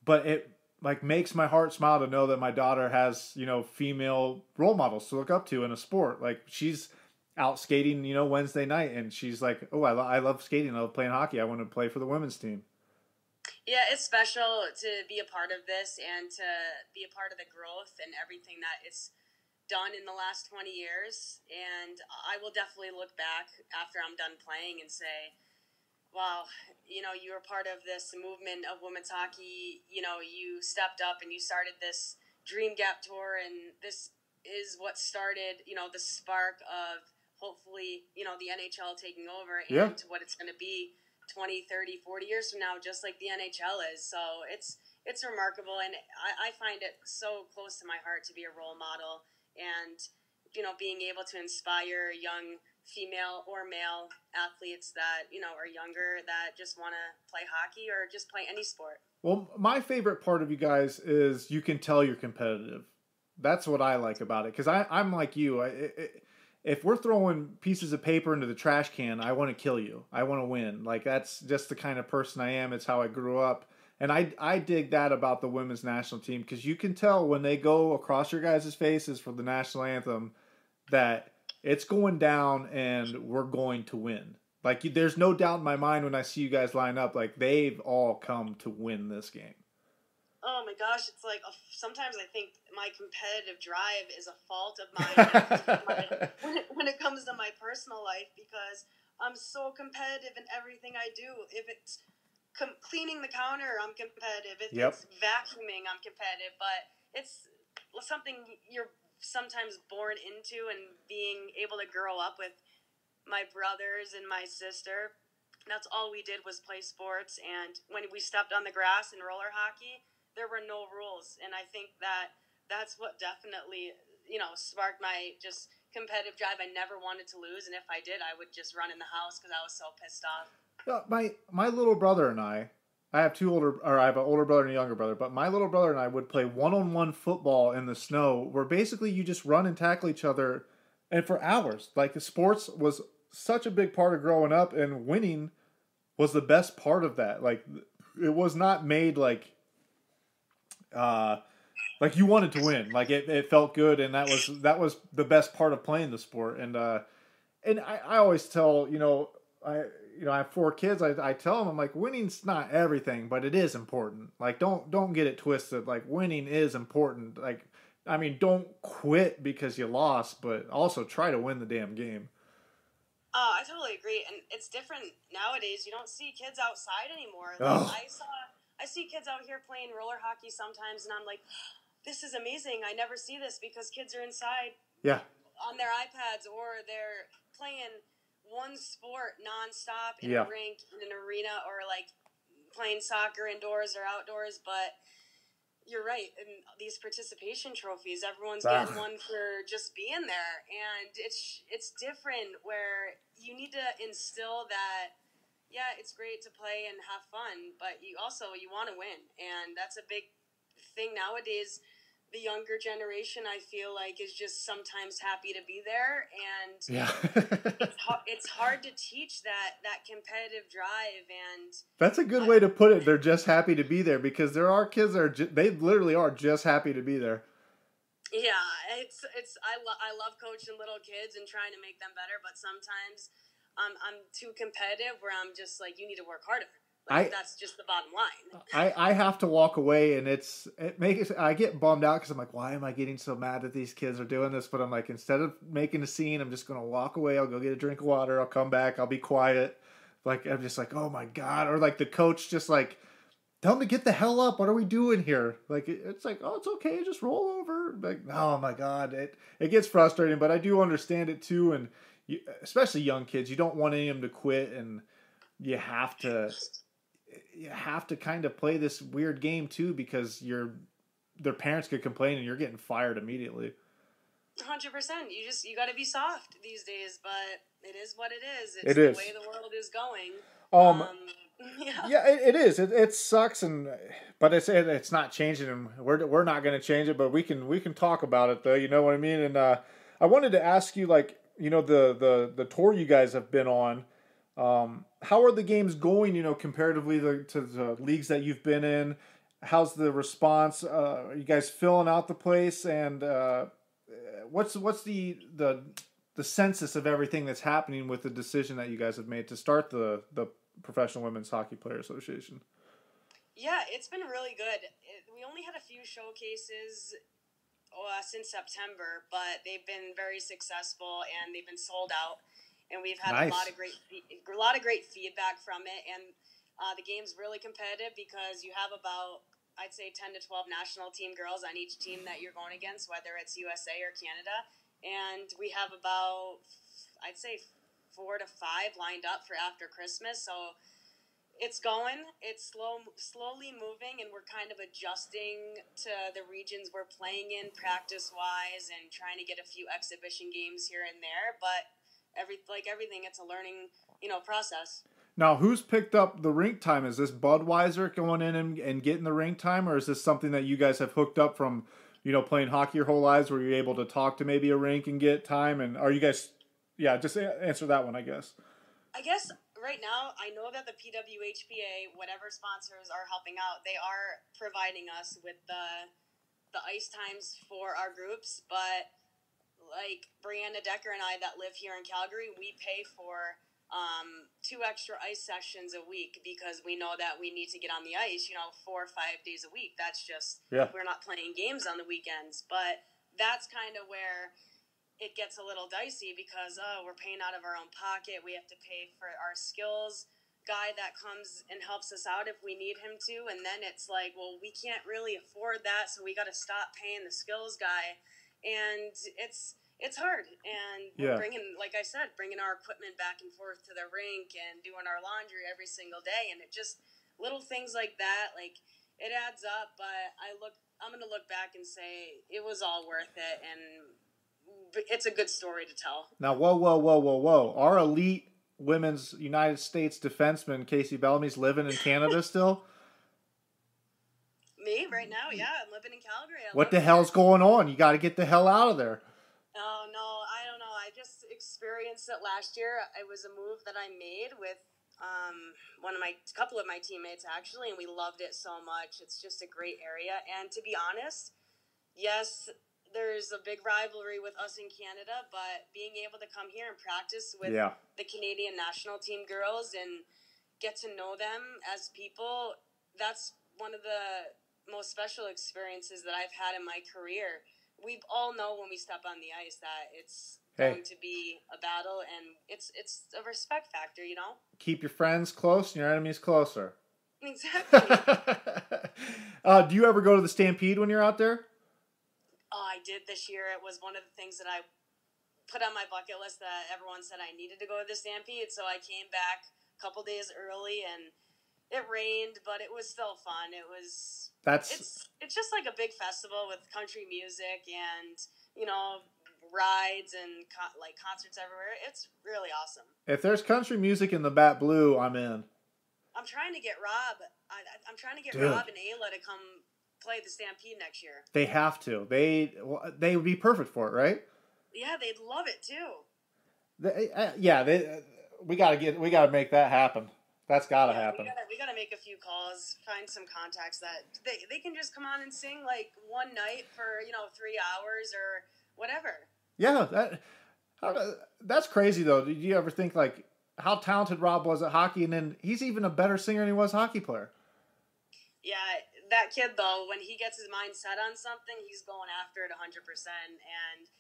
but it like makes my heart smile to know that my daughter has you know female role models to look up to in a sport. Like she's out skating, you know, Wednesday night, and she's like, "Oh, I, lo- I love skating. I love playing hockey. I want to play for the women's team." Yeah, it's special to be a part of this and to be a part of the growth and everything that it's done in the last 20 years. And I will definitely look back after I'm done playing and say, wow, you know, you were part of this movement of women's hockey. You know, you stepped up and you started this Dream Gap Tour, and this is what started, you know, the spark of hopefully, you know, the NHL taking over and Yeah. what it's going to be 20, 30, 40 years from now, just like the NHL is. So it's it's remarkable, and I, I find it so close to my heart to be a role model, and you know, being able to inspire young female or male athletes that you know are younger that just want to play hockey or just play any sport. Well, my favorite part of you guys is you can tell you're competitive. That's what I like about it because I'm like you. I, it, if we're throwing pieces of paper into the trash can, I want to kill you. I want to win. Like that's just the kind of person I am. It's how I grew up, and I I dig that about the women's national team because you can tell when they go across your guys' faces for the national anthem that it's going down and we're going to win. Like there's no doubt in my mind when I see you guys line up. Like they've all come to win this game. Oh my gosh, it's like a, sometimes I think my competitive drive is a fault of mine when, it, when it comes to my personal life because I'm so competitive in everything I do. If it's com- cleaning the counter, I'm competitive. If Yep. it's vacuuming, I'm competitive. But it's something you're sometimes born into, and being able to grow up with my brothers and my sister. That's all we did was play sports, and when we stepped on the grass in roller hockey, there were no rules, and I think that that's what definitely you know sparked my just competitive drive. I never wanted to lose, and if I did, I would just run in the house because I was so pissed off. My my little brother and I, I have two older, or I have an older brother and a younger brother. But my little brother and I would play one on one football in the snow, where basically you just run and tackle each other, and for hours. Like the sports was such a big part of growing up, and winning was the best part of that. Like it was not made like, uh, like you wanted to win. Like it, it felt good, and that was that was the best part of playing the sport. And uh, and I, I always tell you know I you know I have four kids. I, I tell them I'm like winning's not everything, but it is important. Like don't don't get it twisted. Like winning is important. Like I mean don't quit because you lost, but also try to win the damn game. Oh, I totally agree, and it's different nowadays. You don't see kids outside anymore. Like, Ugh. I saw, I see kids out here playing roller hockey sometimes, and I'm like, this is amazing. I never see this because kids are inside Yeah, on their iPads or they're playing one sport nonstop in Yeah. a rink, in an arena, or like playing soccer indoors or outdoors. But you're right. And these participation trophies, everyone's Ah. getting one for just being there, and it's it's different where you need to instill that. Yeah, it's great to play and have fun, but you also you want to win, and that's a big thing nowadays. The younger generation, I feel like, is just sometimes happy to be there, and yeah. it's hard, it's hard to teach that that competitive drive and That's a good way to put it. They're just happy to be there because there are kids that are ju- they literally are just happy to be there. yeah it's it's I, lo- I love coaching little kids and trying to make them better but sometimes I'm I'm too competitive where I'm just like you need to work harder. Like, I- that's just the bottom line. I, I have to walk away and it's it makes I get bummed out because I'm like, why am I getting so mad that these kids are doing this? But I'm like, instead of making a scene, I'm just gonna walk away. I'll go get a drink of water. I'll come back. I'll be quiet. Like I'm just like, oh my god, or like the coach just like, tell me get the hell up. What are we doing here? Like it- it's like, oh, it's okay, just roll over. Like, oh my god, it it gets frustrating, but I do understand it too, and you, especially young kids, you don't want any of them to quit, and you have to you have to kind of play this weird game too because your their parents could complain and you're getting fired immediately. Hundred percent. You just you got to be soft these days, but it is what it is. It's It the is. way the world is going. Um, yeah. yeah, it, it is. It, it sucks, and but it's it, it's not changing, and we're we're not going to change it. But we can we can talk about it though. You know what I mean? And uh, I wanted to ask you, like, you know, the the the tour you guys have been on. Um, how are the games going? You know, comparatively to, to the leagues that you've been in. How's the response? Uh, are you guys filling out the place? And uh, what's what's the the the census of everything that's happening with the decision that you guys have made to start the the Professional Women's Hockey Player Association? Yeah, it's been really good. We only had a few showcases uh, since September, but they've been very successful and they've been sold out. And we've had Nice. a lot of great, a lot of great feedback from it. And uh, the game's really competitive because you have about, I'd say, ten to twelve national team girls on each team that you're going against, whether it's USA or Canada. And we have about, I'd say, four to five lined up for after Christmas. So it's going. It's slow, slowly moving, and we're kind of adjusting to the regions we're playing in, practice wise, and trying to get a few exhibition games here and there. But every like everything, it's a learning, you know, process. Now, who's picked up the rink time? Is this Budweiser going in and, and getting the rink time, or is this something that you guys have hooked up from, you know, playing hockey your whole lives, where you're able to talk to maybe a rink and get time? And are you guys, yeah, just a- answer that one, I guess. I guess right now I know that the PWHPA, whatever sponsors are helping out, they are providing us with the the ice times for our groups. But like Brianna Decker and I that live here in Calgary, we pay for um, two extra ice sessions a week because we know that we need to get on the ice, you know, four or five days a week. That's just Yeah. we're not playing games on the weekends, but that's kind of where it gets a little dicey because oh we're paying out of our own pocket. We have to pay for our skills. Guy that comes and helps us out if we need him to. And then it's like well we can't really afford that so we got to stop paying the skills guy. And it's it's hard and Yeah. bringing like i said bringing our equipment back and forth to the rink and doing our laundry every single day and it just little things like that like it adds up but i look i'm gonna look back and say it was all worth it and it's a good story to tell Now, whoa, whoa, whoa, whoa, whoa. Our elite women's United States defenseman, Kacey Bellamy's living in Canada still? me right now yeah i'm living in calgary I What the hell's here. going on? You got to get the hell out of there. Oh no i don't know i just experienced it last year. It was a move that i made with um, one of my couple of my teammates actually and we loved it so much. It's just a great area and to be honest yes there's a big rivalry with us in canada but being able to come here and practice with Yeah. the canadian national team girls and get to know them as people that's one of the most special experiences that i've had in my career we all know when we step on the ice that it's Hey. going to be a battle and it's it's a respect factor you know Keep your friends close and your enemies closer. exactly uh, do you ever go to the Stampede when you're out there? oh i did this year it was one of the things that i put on my bucket list that everyone said i needed to go to the stampede so i came back a couple days early and it rained but it was still fun it was That's it's it's just like a big festival with country music and you know rides and co- like concerts everywhere it's really awesome if there's country music in the Bat Blue, I'm in. i'm trying to get rob I, i'm trying to get Dude. rob and ayla to come play the stampede next year They have to. They well, they would be perfect for it, right? yeah they'd love it too They, uh, yeah, they. Uh, we gotta get. We gotta make that happen. That's gotta Yeah, happen. We gotta, we gotta make a few calls, find some contacts that they, they can just come on and sing like one night for you know three hours or whatever. Yeah, that. how That's crazy though. Did you ever think like? how talented Rob was at hockey, and then he's even a better singer than he was hockey player. Yeah, that kid though, when he gets his mind set on something, he's going after it 100%. And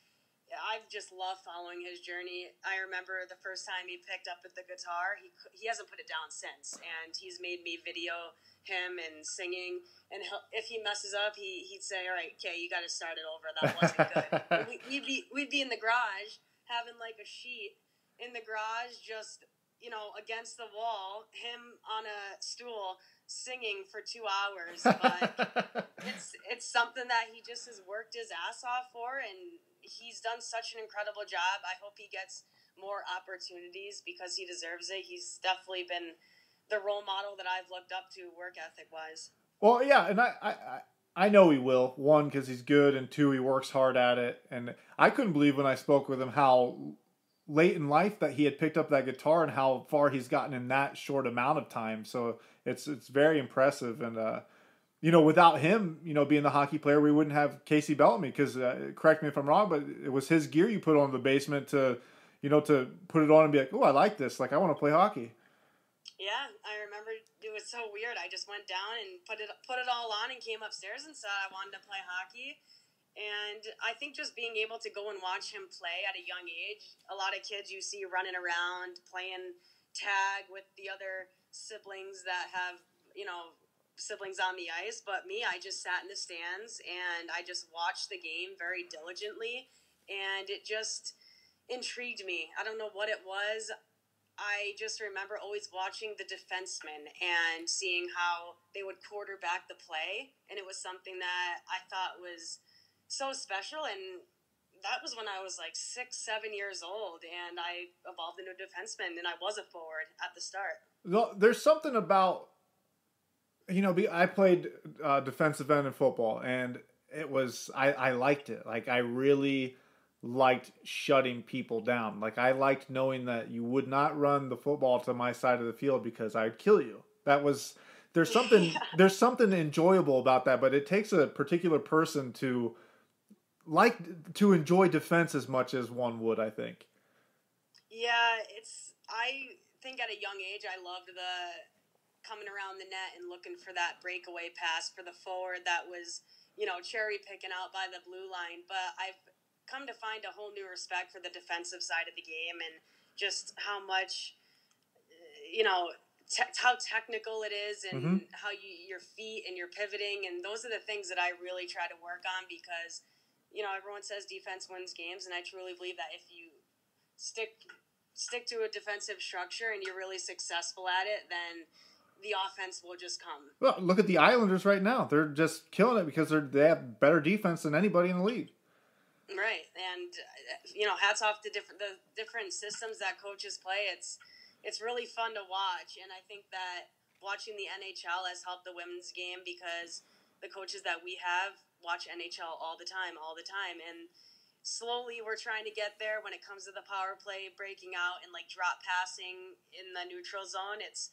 I've just loved following his journey. I remember the first time he picked up the guitar, he he hasn't put it down since, and he's made me video him and singing. And if he messes up, he he'd say, "All right, okay, you got to start it over. That wasn't good." we, we'd be we'd be in the garage having like a sheet in the garage, just you know, against the wall, him on a stool singing for two hours. But it's it's something that he just has worked his ass off for, and he's done such an incredible job. I hope he gets more opportunities because he deserves it. He's definitely been the role model that I've looked up to work ethic wise. Well, yeah, and I, I, I know he will. One, because he's good, and two, he works hard at it. And I couldn't believe when I spoke with him how late in life that he had picked up that guitar and how far he's gotten in that short amount of time. So it's it's very impressive. And uh, you know, without him, you know, being the hockey player, we wouldn't have Kacey Bellamy. Because uh, correct me if I'm wrong, but it was his gear you put on the basement to, you know, to put it on and be like, oh, I like this. Like I want to play hockey. Yeah, I remember it was so weird. I just went down and put it put it all on and came upstairs and said I wanted to play hockey. And I think just being able to go and watch him play at a young age, a lot of kids you see running around playing tag with the other siblings that have, you know, siblings on the ice. But me, I just sat in the stands and I just watched the game very diligently. And it just intrigued me. I don't know what it was. I just remember always watching the defensemen and seeing how they would quarterback the play. And it was something that I thought was so special and that was when I was like six, seven years old, and I evolved into a defenseman, and I was a forward at the start. There's something about, you know, be I played uh, defensive end in football, and it was I, I liked it. Like I really liked shutting people down. Like I liked knowing that you would not run the football to my side of the field because I'd kill you. That was there's something yeah. there's something enjoyable about that, but it takes a particular person to like to enjoy defense as much as one would, I think. Yeah, it's. I think at a young age, I loved the coming around the net and looking for that breakaway pass for the forward that was, you know, cherry picking out by the blue line. But I've come to find a whole new respect for the defensive side of the game and just how much, you know, te- how technical it is and mm-hmm. how you your feet and your pivoting and those are the things that I really try to work on because you know, everyone says defense wins games, and I truly believe that if you stick stick to a defensive structure and you're really successful at it, then the offense will just come. Well, look at the Islanders right now; they're just killing it because they're they have better defense than anybody in the league. Right, and uh, you know, hats off to different the different systems that coaches play. It's it's really fun to watch, and I think that watching the NHL has helped the women's game because the coaches that we have watch NHL all the time, all the time, and slowly we're trying to get there when it comes to the power play breaking out and like drop passing in the neutral zone. It's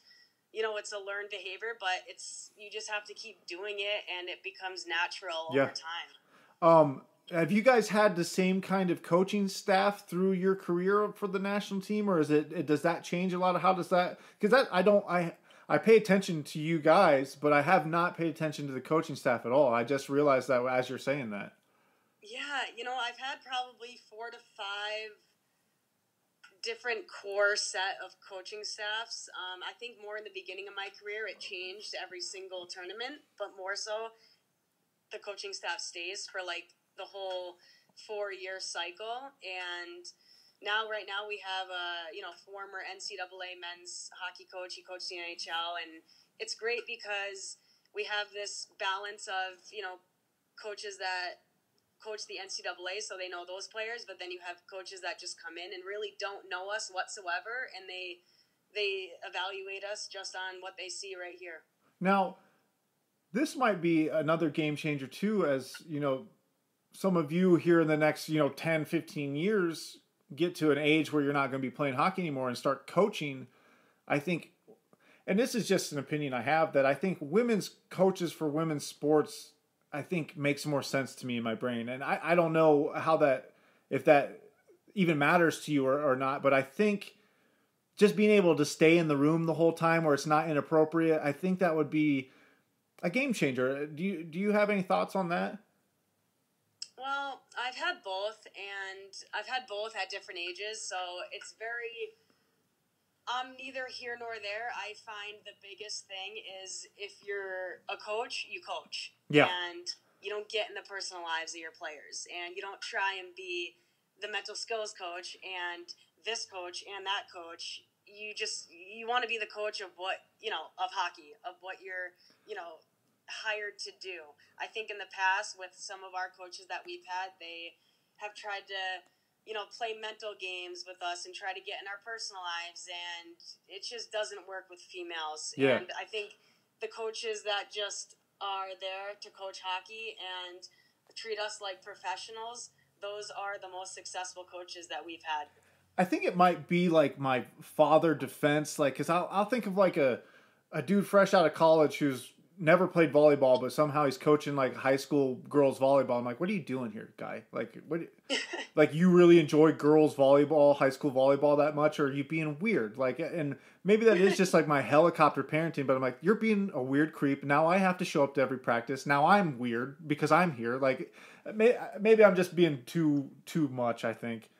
you know it's a learned behavior, but it's you just have to keep doing it, and it becomes natural yeah. over time. Um, have you guys had the same kind of coaching staff through your career for the national team, or is it does that change a lot? Of how does that? Because that I don't I I pay attention to you guys, but I have not paid attention to the coaching staff at all. I just realized that as you're saying that. Yeah, you know, I've had probably four to five different core set of coaching staffs. Um, I think more in the beginning of my career, it changed every single tournament, but more so, the coaching staff stays for like the whole four year cycle. And now right now we have a you know former NCAA men's hockey coach. He coached the NHL, and it's great because we have this balance of you know coaches that coach the NCAA, so they know those players, but then you have coaches that just come in and really don't know us whatsoever, and they they evaluate us just on what they see right here. Now, this might be another game changer too, as you know, some of you here in the next you know 10, 15 years get to an age where you're not going to be playing hockey anymore and start coaching, I think, and this is just an opinion I have, that I think women's coaches for women's sports, I think makes more sense to me in my brain. And I, I don't know how that, if that even matters to you or, or not, but I think just being able to stay in the room the whole time where it's not inappropriate. I think that would be a game changer. Do you do you have any thoughts on that? Well, I've had both, and I've had both at different ages, so it's very. I'm neither here nor there. I find the biggest thing is if you're a coach, you coach. Yeah. And you don't get in the personal lives of your players, and you don't try and be the mental skills coach and this coach and that coach. You just you want to be the coach of what you know of hockey, of what you're you know hired to do. I think in the past with some of our coaches that we've had, they have tried to, you know, play mental games with us and try to get in our personal lives and it just doesn't work with females. Yeah. And I think the coaches that just are there to coach hockey and treat us like professionals, those are the most successful coaches that we've had. I think it might be like my father defense, like because I'll, I'll think of like a a dude fresh out of college who's never played volleyball, but somehow he's coaching like high school girls volleyball. I'm like, what are you doing here, guy? Like, what? like, you really enjoy girls volleyball, high school volleyball that much, or are you being weird? Like, and maybe that is just like my helicopter parenting, but I'm like, you're being a weird creep. Now I have to show up to every practice. Now I'm weird because I'm here. Like, may, maybe I'm just being too too much. I think.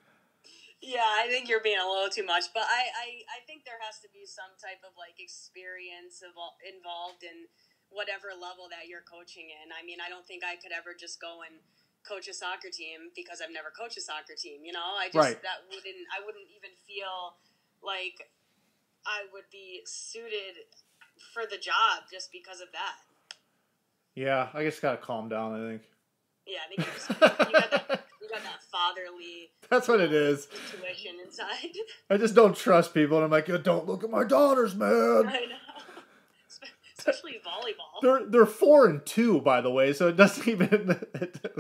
Yeah, I think you're being a little too much, but I, I, I think there has to be some type of like experience involved in whatever level that you're coaching in. I mean, I don't think I could ever just go and coach a soccer team because I've never coached a soccer team. You know, I just Right. that wouldn't I wouldn't even feel like I would be suited for the job just because of that. Yeah, I just gotta calm down. I think Yeah, I think you, just, you, got, that, you got that fatherly that's what it is. intuition inside. I just don't trust people, and I'm like, don't look at my daughters, man. I know. Spe- Especially volleyball. They're they're four and two, by the way, so it doesn't even.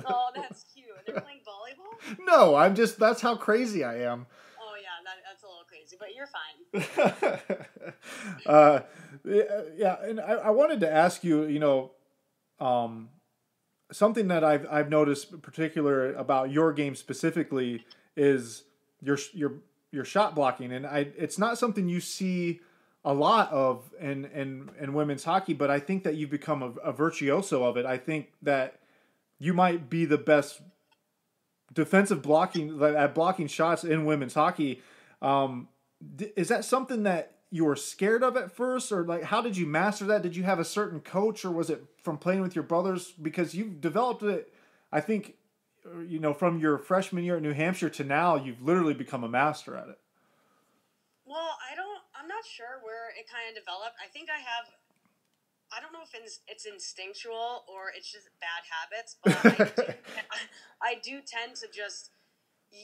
Oh, that's cute. They're playing volleyball? no, I'm just that's how crazy I am. Oh, yeah, that, that's a little crazy, but you're fine. uh, yeah, and I, I wanted to ask you, you know, um, something that I've I've noticed particular about your game specifically is your your your shot blocking, and I it's not something you see a lot of in in, in women's hockey, but I think that you've become a, a virtuoso of it. I think that you might be the best defensive blocking at blocking shots in women's hockey. Um, is that something that you were scared of at first, or like how did you master that? Did you have a certain coach, or was it from playing with your brothers? Because you've developed it, I think, uh, you know, from your freshman year at New Hampshire to now, you've literally become a master at it. Well, I don't, not sure where it kind of developed. I think I have, I don't know if it's, it's instinctual or it's just bad habits, but I do, I do tend to just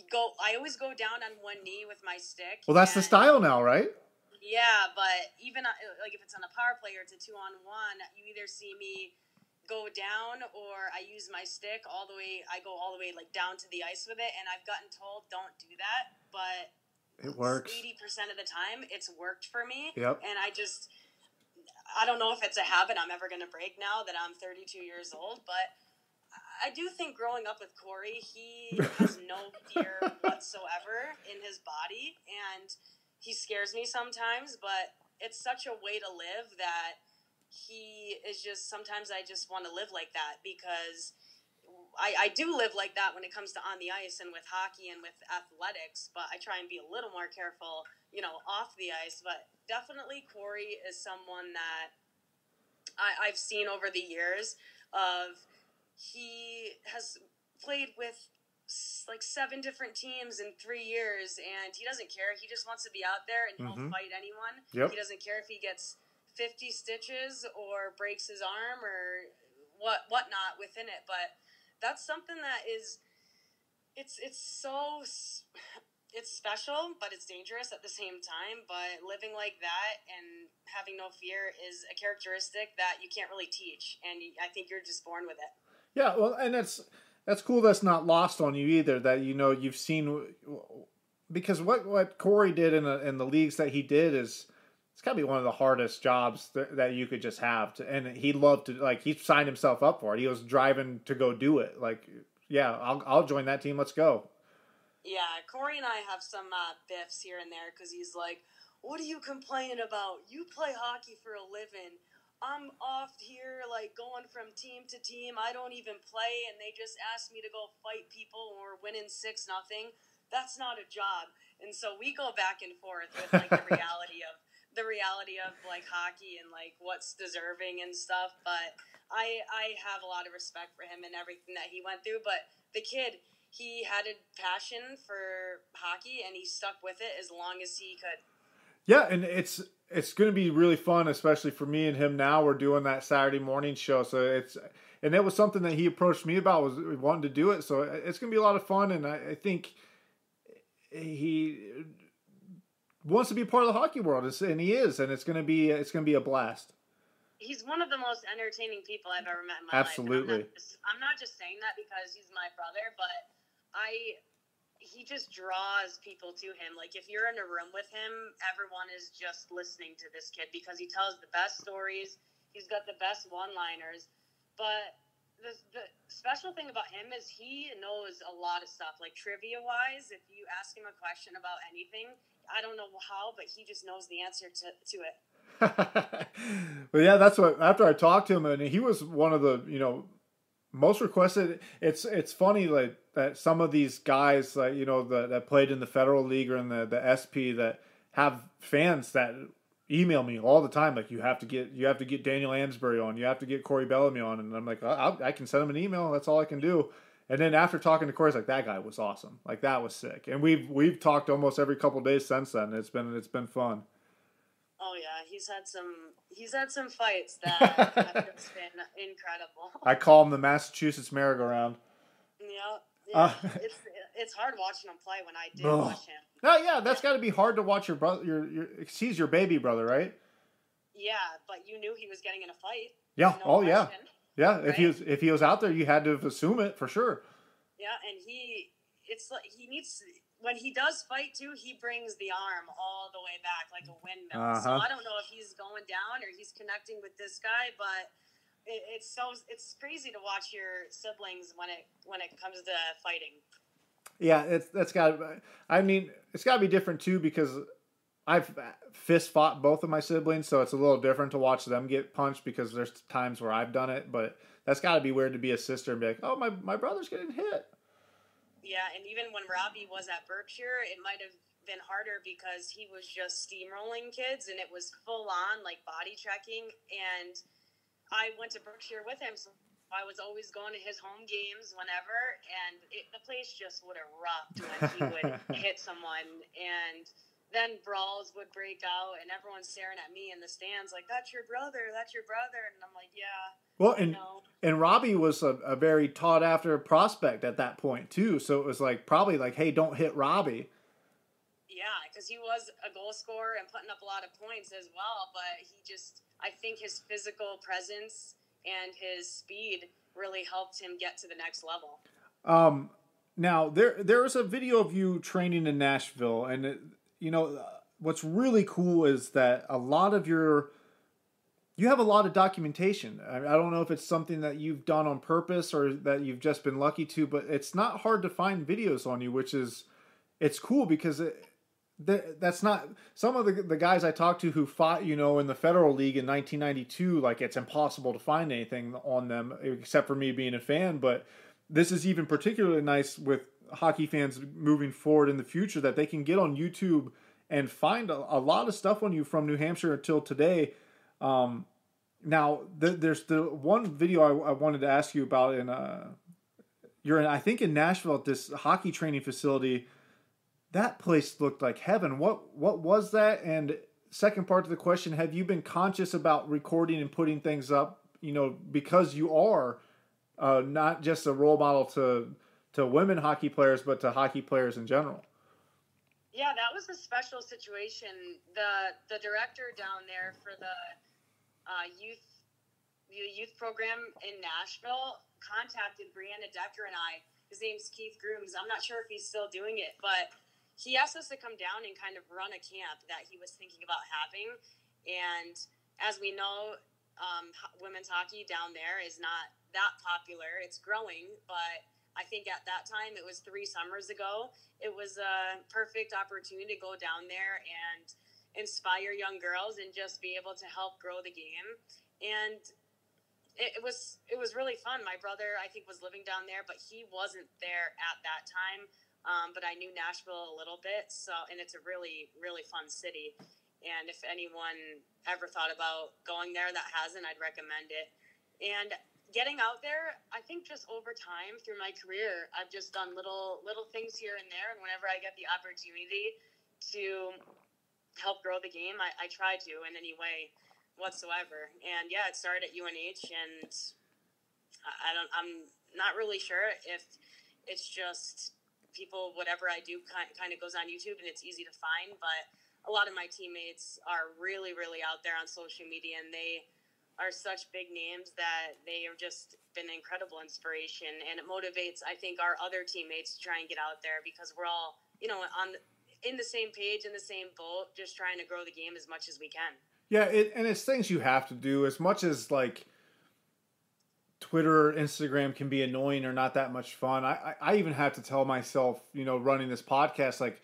go, I always go down on one knee with my stick. Well, that's the style now, right? Yeah, but even uh, like if it's on a power play or it's a two on one, you either see me go down or I use my stick all the way. I go all the way like down to the ice with it, and I've gotten told don't do that, but It works. eighty percent of the time it's worked for me. Yep. And I just, I don't know if it's a habit I'm ever going to break now that I'm 32 years old, but. I do think growing up with Corey, he has no fear whatsoever in his body, and he scares me sometimes, but it's such a way to live that he is just sometimes I just want to live like that because I, I do live like that when it comes to on the ice and with hockey and with athletics, but I try and be a little more careful, you know, off the ice. But definitely Corey is someone that I, I've seen over the years of he has played with like seven different teams in three years and he doesn't care he just wants to be out there and he'll Mhm. fight anyone Yep. he doesn't care if he gets 50 stitches or breaks his arm or what whatnot within it but that's something that is it's it's so it's special but it's dangerous at the same time but living like that and having no fear is a characteristic that you can't really teach and i think you're just born with it Yeah, well, and that's that's cool. That's not lost on you either. That you know you've seen because what what Corey did in the in the leagues that he did is it's got to be one of the hardest jobs that, that you could just have. To, and he loved to like he signed himself up for it. He was driving to go do it. Like, yeah, I'll I'll join that team. Let's go. Yeah, Corey and I have some uh, biffs here and there because he's like, What are you complaining about? You play hockey for a living. I'm off here, like going from team to team. I don't even play, and they just ask me to go fight people when we're winning six nothing. That's not a job. And so we go back and forth with like the reality of the reality of like hockey and like what's deserving and stuff. But I I have a lot of respect for him and everything that he went through. But the kid, he had a passion for hockey and he stuck with it as long as he could. Yeah, and it's it's going to be really fun, especially for me and him. Now we're doing that Saturday morning show, so it's and it was something that he approached me about was wanting to do it. So it's going to be a lot of fun, and I, I think he wants to be part of the hockey world, and he is, and it's going to be it's going to be a blast. He's one of the most entertaining people I've ever met in my Absolutely. life. Absolutely. I'm, I'm not just saying that because he's my brother, but I he just draws people to him. Like if you're in a room with him, everyone is just listening to this kid because he tells the best stories. He's got the best one-liners. But the, the special thing about him is he knows a lot of stuff. Like trivia wise, if you ask him a question about anything, I don't know how, but he just knows the answer to, to it. but yeah, that's what after I talked to him and he was one of the, you know, most requested it's it's funny like that some of these guys like you know that, that played in the federal league or in the, the sp that have fans that email me all the time like you have to get you have to get daniel ansbury on you have to get corey bellamy on and i'm like i i can send him an email that's all i can do and then after talking to corey like that guy was awesome like that was sick and we've we've talked almost every couple days since then it's been it's been fun Oh yeah, he's had some he's had some fights that have just been incredible. I call him the Massachusetts merry-go-round. Yeah, yeah. Uh, it's it's hard watching him play when I did oh. watch him. No, yeah, that's got to be hard to watch your brother. Your your he's your baby brother, right? Yeah, but you knew he was getting in a fight. Yeah. No oh question, yeah. Yeah. Right? If he was if he was out there, you had to assume it for sure. Yeah, and he it's like he needs when he does fight too, he brings the arm all the way back like a windmill. Uh-huh. So I don't know if he's going down or he's connecting with this guy, but it, it's so it's crazy to watch your siblings when it when it comes to fighting. Yeah, it's that's got. I mean, it's got to be different too because I've fist fought both of my siblings, so it's a little different to watch them get punched because there's times where I've done it, but that's got to be weird to be a sister and be like, "Oh, my my brother's getting hit." Yeah, and even when Robbie was at Berkshire, it might have been harder because he was just steamrolling kids and it was full on like body checking. And I went to Berkshire with him, so I was always going to his home games whenever, and it, the place just would erupt when he would hit someone. And then brawls would break out, and everyone's staring at me in the stands like, "That's your brother. That's your brother." And I'm like, "Yeah." Well, and and Robbie was a, a very taught after prospect at that point too. So it was like probably like, hey, don't hit Robbie. Yeah, because he was a goal scorer and putting up a lot of points as well. But he just, I think his physical presence and his speed really helped him get to the next level. Um, now there there is a video of you training in Nashville, and it, you know what's really cool is that a lot of your you have a lot of documentation. I, I don't know if it's something that you've done on purpose or that you've just been lucky to, but it's not hard to find videos on you, which is it's cool because it, that's not some of the, the guys I talked to who fought, you know, in the Federal League in 1992. Like it's impossible to find anything on them except for me being a fan. But this is even particularly nice with hockey fans moving forward in the future that they can get on YouTube and find a, a lot of stuff on you from New Hampshire until today um, now, the, there's the one video I, I, wanted to ask you about. In uh, you're in, I think in Nashville at this hockey training facility. That place looked like heaven. What what was that? And second part to the question: Have you been conscious about recording and putting things up? You know, because you are uh, not just a role model to to women hockey players, but to hockey players in general. Yeah, that was a special situation. The the director down there for the uh, youth the youth program in Nashville contacted Brianna Decker and I. His name's Keith Grooms. I'm not sure if he's still doing it, but he asked us to come down and kind of run a camp that he was thinking about having. And as we know, um, women's hockey down there is not that popular. It's growing, but I think at that time, it was three summers ago, it was a perfect opportunity to go down there and inspire young girls and just be able to help grow the game. And it, was it was really fun. My brother, I think, was living down there, but he wasn't there at that time. Um, but I knew Nashville a little bit, so and it's a really really fun city. And if anyone ever thought about going there that hasn't, I'd recommend it. And getting out there, I think just over time through my career, I've just done little little things here and there. And whenever I get the opportunity to help grow the game, I, I try to in any way whatsoever. And yeah, it started at UNH, and I, I don't. I'm not really sure if it's just people whatever I do kind of goes on YouTube and it's easy to find, but a lot of my teammates are really really out there on social media and they are such big names that they have just been incredible inspiration and it motivates I think our other teammates to try and get out there because we're all you know on in the same page in the same boat just trying to grow the game as much as we can. Yeah, it, and it's things you have to do as much as like Twitter, or Instagram can be annoying or not that much fun. I, I, I even have to tell myself, you know, running this podcast, like,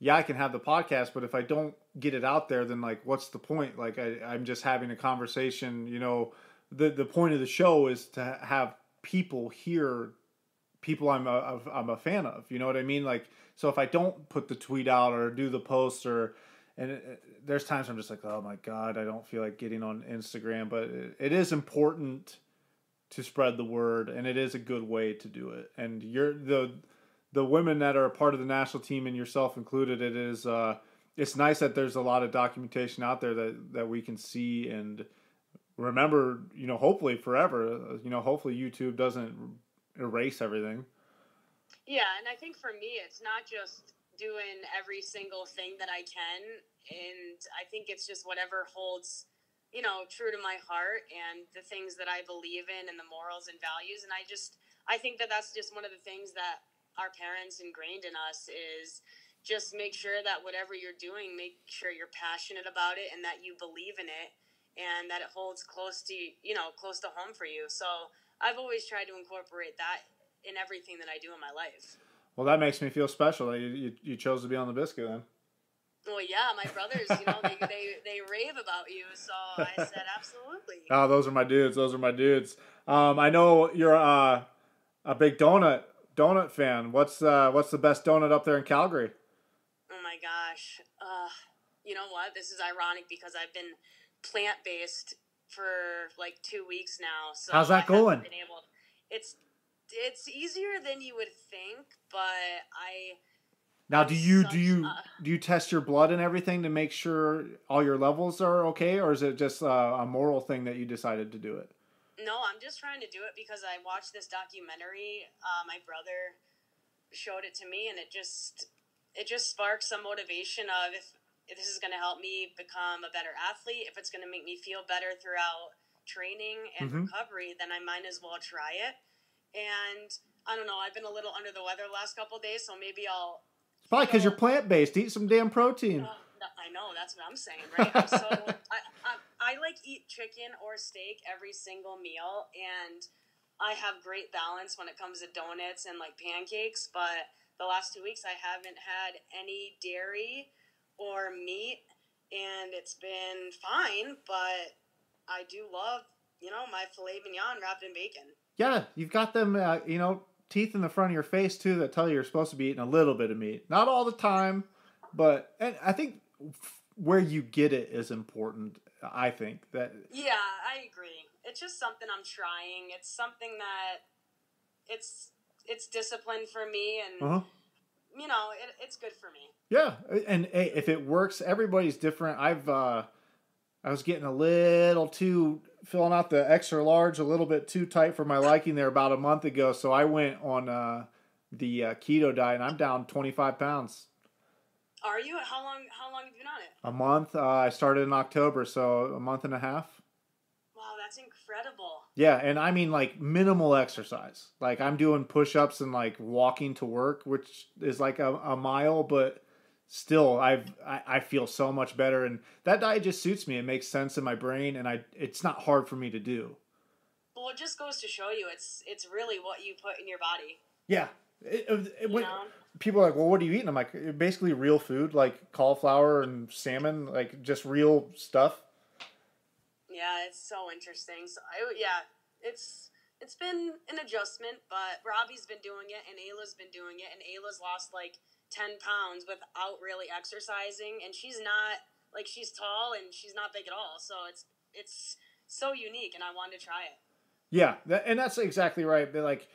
yeah, I can have the podcast, but if I don't get it out there, then like, what's the point? Like, I, I'm just having a conversation. You know, the the point of the show is to have people hear people I'm a, I'm a fan of. You know what I mean? Like, so if I don't put the tweet out or do the post or and it, there's times I'm just like, oh my god, I don't feel like getting on Instagram, but it, it is important to spread the word, and it is a good way to do it. And you're the the women that are a part of the national team and yourself included. It is uh, it's nice that there's a lot of documentation out there that that we can see and remember. You know, hopefully forever. You know, hopefully YouTube doesn't erase everything. Yeah, and I think for me, it's not just doing every single thing that I can, and I think it's just whatever holds you know, true to my heart and the things that I believe in and the morals and values. And I just, I think that that's just one of the things that our parents ingrained in us is just make sure that whatever you're doing, make sure you're passionate about it and that you believe in it and that it holds close to, you know, close to home for you. So I've always tried to incorporate that in everything that I do in my life. Well, that makes me feel special you, you, you chose to be on the biscuit then. Well, yeah, my brothers, you know, they, they, they rave about you. So I said, absolutely. Oh, those are my dudes. Those are my dudes. Um, I know you're uh, a big donut donut fan. What's uh, what's the best donut up there in Calgary? Oh my gosh. Uh, you know what? This is ironic because I've been plant based for like two weeks now. So How's that I going? Been able, it's it's easier than you would think, but I Now, do you do you do you test your blood and everything to make sure all your levels are okay, or is it just uh, a moral thing that you decided to do it? No, I'm just trying to do it because I watched this documentary. Uh, my brother showed it to me, and it just it just sparked some motivation of if, if this is going to help me become a better athlete, if it's going to make me feel better throughout training and Mhm. recovery, then I might as well try it. And I don't know, I've been a little under the weather the last couple of days, so maybe I'll Probably because you're plant based. Eat some damn protein. Th- I know that's what I'm saying, right? I'm so I, I I like eat chicken or steak every single meal, and I have great balance when it comes to donuts and like pancakes. But the last two weeks, I haven't had any dairy or meat, and it's been fine. But I do love, you know, my filet mignon wrapped in bacon. Yeah, you've got them. Uh, you know, teeth in the front of your face too that tell you you're supposed to be eating a little bit of meat. Not all the time, but and I think where you get it is important. I think that Yeah, I agree. It's just something I'm trying. It's something that it's it's discipline for me, and uh-huh. you know, it, it's good for me. Yeah, and hey, if it works, everybody's different. I've uh I was getting a little too filling out the extra large a little bit too tight for my liking there about a month ago, so I went on uh the uh, keto diet and I'm down 25 pounds. Are you? How long? How long have you been on it? A month. Uh, I started in October, so a month and a half. Wow, that's incredible. Yeah, and I mean like minimal exercise. Like I'm doing push-ups and like walking to work, which is like a, a mile, but still I've I, I feel so much better and that diet just suits me. It makes sense in my brain and I it's not hard for me to do. Well, it just goes to show you, it's it's really what you put in your body. Yeah. It, it, it- when- people are like, well, what are you eating? I'm like, basically real food, like cauliflower and salmon, like just real stuff. Yeah, it's so interesting. So I, yeah, it's it's been an adjustment, but Robbie's been doing it and Ayla's been doing it, and Ayla's lost like ten pounds without really exercising, and she's not like she's tall and she's not big at all. So it's it's so unique, and I wanted to try it. Yeah, that, and that's exactly right. But like,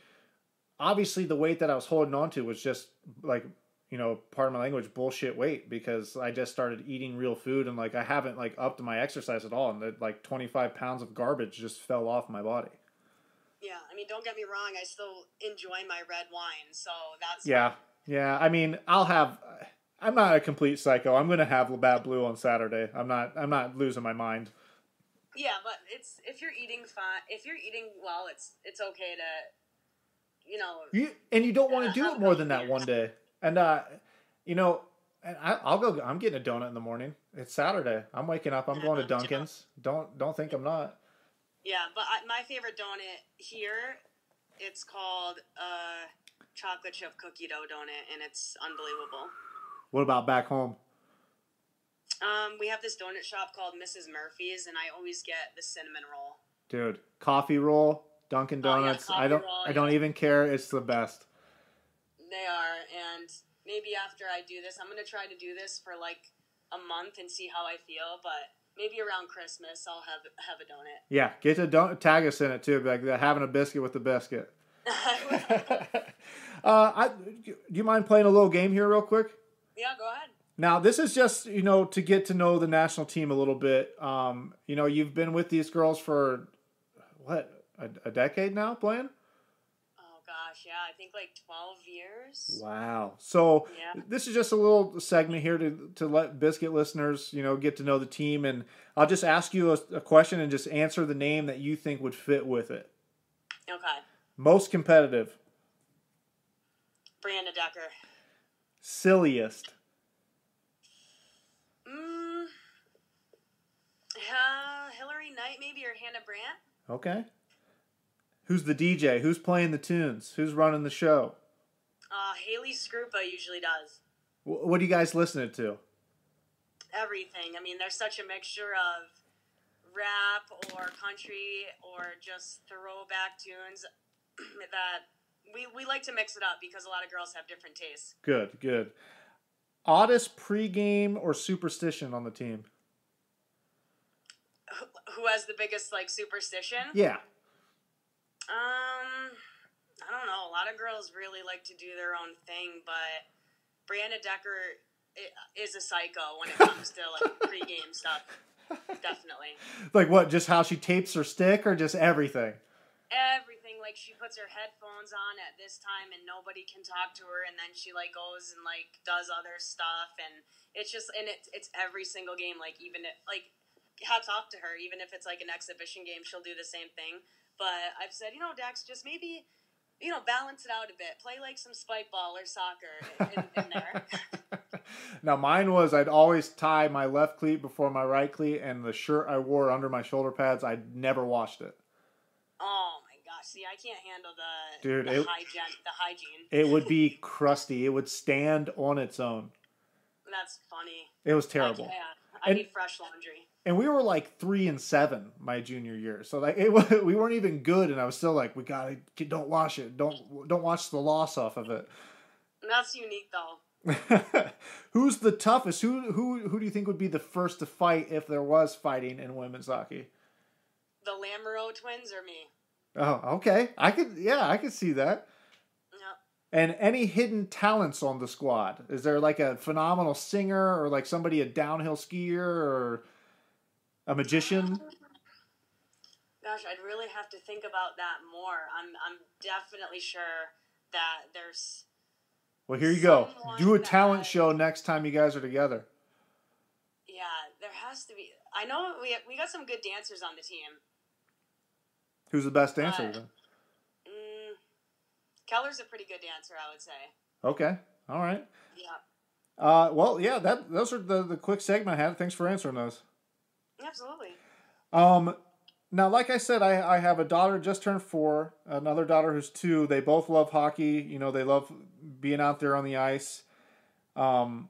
obviously, the weight that I was holding on to was just like, you know, part of my language, bullshit weight because I just started eating real food and like I haven't like upped my exercise at all, and that like twenty five pounds of garbage just fell off my body. Yeah, I mean, don't get me wrong, I still enjoy my red wine, so that's Yeah, yeah. I mean, I'll have. I'm not a complete psycho. I'm gonna have Labatt Blue on Saturday. I'm not. I'm not losing my mind. Yeah, but it's if you're eating fine, if you're eating well, it's it's okay to, you know, You and you don't want to do it more than that one day. And uh, you know, and I, I'll go. I'm getting a donut in the morning. It's Saturday. I'm waking up. I'm going to Dunkin's. Don't don't think I'm not. yeah. But I, my favorite donut here, it's called uh, chocolate chip cookie dough donut, and it's unbelievable. What about back home? Um, we have this donut shop called Mrs. Murphy's, and I always get the cinnamon roll. Dude, coffee roll, Dunkin' Oh, yeah, Donuts. I don't roll, I don't even care. It's the best. They are, and maybe after I do this, I'm gonna try to do this for like a month and see how I feel. But maybe around Christmas, I'll have have a donut. Yeah, get to don't tag us in it too. Like having a biscuit with the biscuit. uh, I, do you mind playing a little game here, real quick? yeah, go ahead. Now, this is just you know to get to know the national team a little bit. Um, you know, you've been with these girls for what a, a decade now playing. Oh gosh, yeah, I think like twelve years. Wow. So Yeah. this is just a little segment here to to let biscuit listeners you know get to know the team, and I'll just ask you a, a question and just answer the name that you think would fit with it. Okay, Most competitive, Brianna Decker. silliest, Mm, uh, Hilary Knight, maybe, or Hannah Brandt. okay. Who's the DJ? Who's playing the tunes? Who's running the show? Uh, Haley Skarupa usually does Wh- What are you guys listening to? everything. I mean, there's such a mixture of rap or country or just throwback tunes that we, we like to mix it up because a lot of girls have different tastes. Good, good. Oddest pregame or superstition on the team? Who, who has the biggest like superstition? Yeah. Um, I don't know. A lot of girls really like to do their own thing, but Brianna Decker is a psycho when it comes to like pregame stuff. Definitely. Like what? Just how she tapes her stick, or just everything? Everything like she puts her headphones on at this time and nobody can talk to her, and then she like goes and like does other stuff, and it's just and it's it's every single game. Like even if like hats off to her, even if it's like an exhibition game, she'll do the same thing. But I've said, you know, Dax, just maybe you know balance it out a bit. Play like some spike ball or soccer in, in there. Now mine was I'd always tie my left cleat before my right cleat, and the shirt I wore under my shoulder pads I'd never washed it. oh my gosh, see, I can't handle the Dude, the it- hygiene. The hygiene. It would be crusty. It would stand on its own. That's funny. It was terrible. yeah, I And- need fresh laundry. And we were like three and seven my junior year, so like it wa- we weren't even good, and I was still like, we gotta don't wash it, don't don't wash the loss off of it. That's unique though. Who's the toughest? Who who who do you think would be the first to fight if there was fighting in women's hockey? The Lamoureux twins or me? Oh, okay. I could yeah, I could see that. Yep. And any hidden talents on the squad? Is there like a phenomenal singer or like somebody a downhill skier or a magician? Um, gosh, I'd really have to think about that more. I'm I'm definitely sure that there's Well, here you go. Do a that- talent show next time you guys are together. yeah, there has to be. I know we we got some good dancers on the team. Who's the best dancer? Right. Mm, Keller's a pretty good dancer, I would say. Okay. All right. Yeah, Uh, well, yeah, that those are the, the quick segment I had. Thanks for answering those. absolutely. Um, now, like I said, I, I have a daughter just turned four, another daughter who's two. They both love hockey. You know, they love being out there on the ice. Um,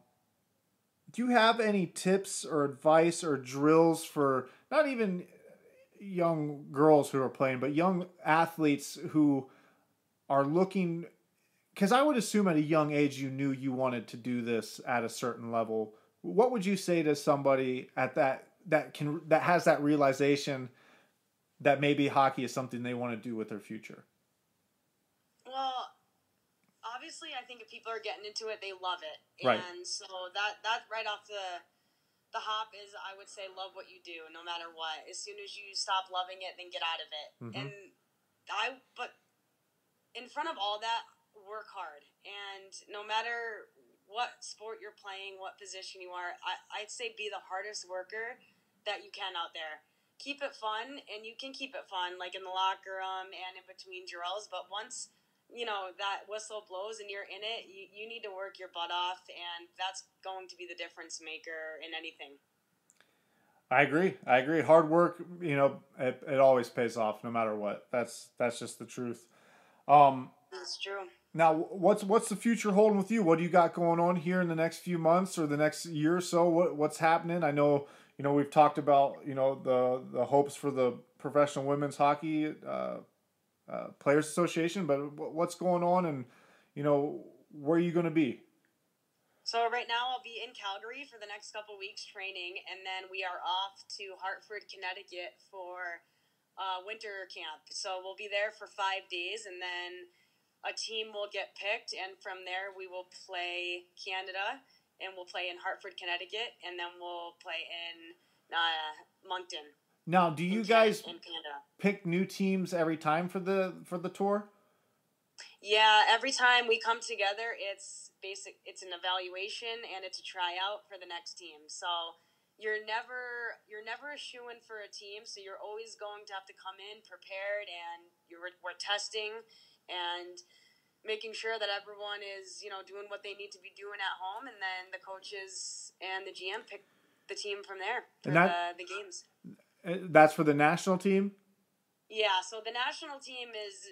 do you have any tips or advice or drills for not even young girls who are playing, but young athletes who are looking? Because I would assume at a young age you knew you wanted to do this at a certain level. What would you say to somebody at that that can that has that realization that maybe hockey is something they want to do with their future? Well, obviously, I think if people are getting into it, they love it, Right. and so that that right off the the hop is, I would say, love what you do, no matter what. As soon as you stop loving it, then get out of it. Mhm. And I, but in front of all that, work hard, and no matter what sport you're playing, what position you are, I, I'd say be the hardest worker that you can out there. Keep it fun, and you can keep it fun, like in the locker room and in between drills. But once you know that whistle blows and you're in it, you, you need to work your butt off, and that's going to be the difference maker in anything. I agree. I agree. Hard work, you know, it, it always pays off no matter what. That's that's just the truth. Um, That's true. now, what's what's the future holding with you? What do you got going on here in the next few months or the next year or so? What what's happening? I know you know we've talked about you know the the hopes for the professional women's hockey uh, uh, players association, but wh- what's going on and you know where are you going to be? So right now I'll be in Calgary for the next couple weeks training, and then we are off to Hartford, Connecticut for uh, winter camp. So we'll be there for five days, and then a team will get picked, and from there we will play Canada, and we'll play in Hartford, Connecticut, and then we'll play in uh, Moncton. Now, do you guys pick new teams every time for the for the tour? Yeah, every time we come together, it's basic. It's an evaluation and it's a tryout for the next team. So you're never you're never a shoe in for a team. So you're always going to have to come in prepared, and you're we're testing and making sure that everyone is you know doing what they need to be doing at home, and then the coaches and the GM pick the team from there And that- the, the games. Uh, That's for the national team. Yeah, so the national team is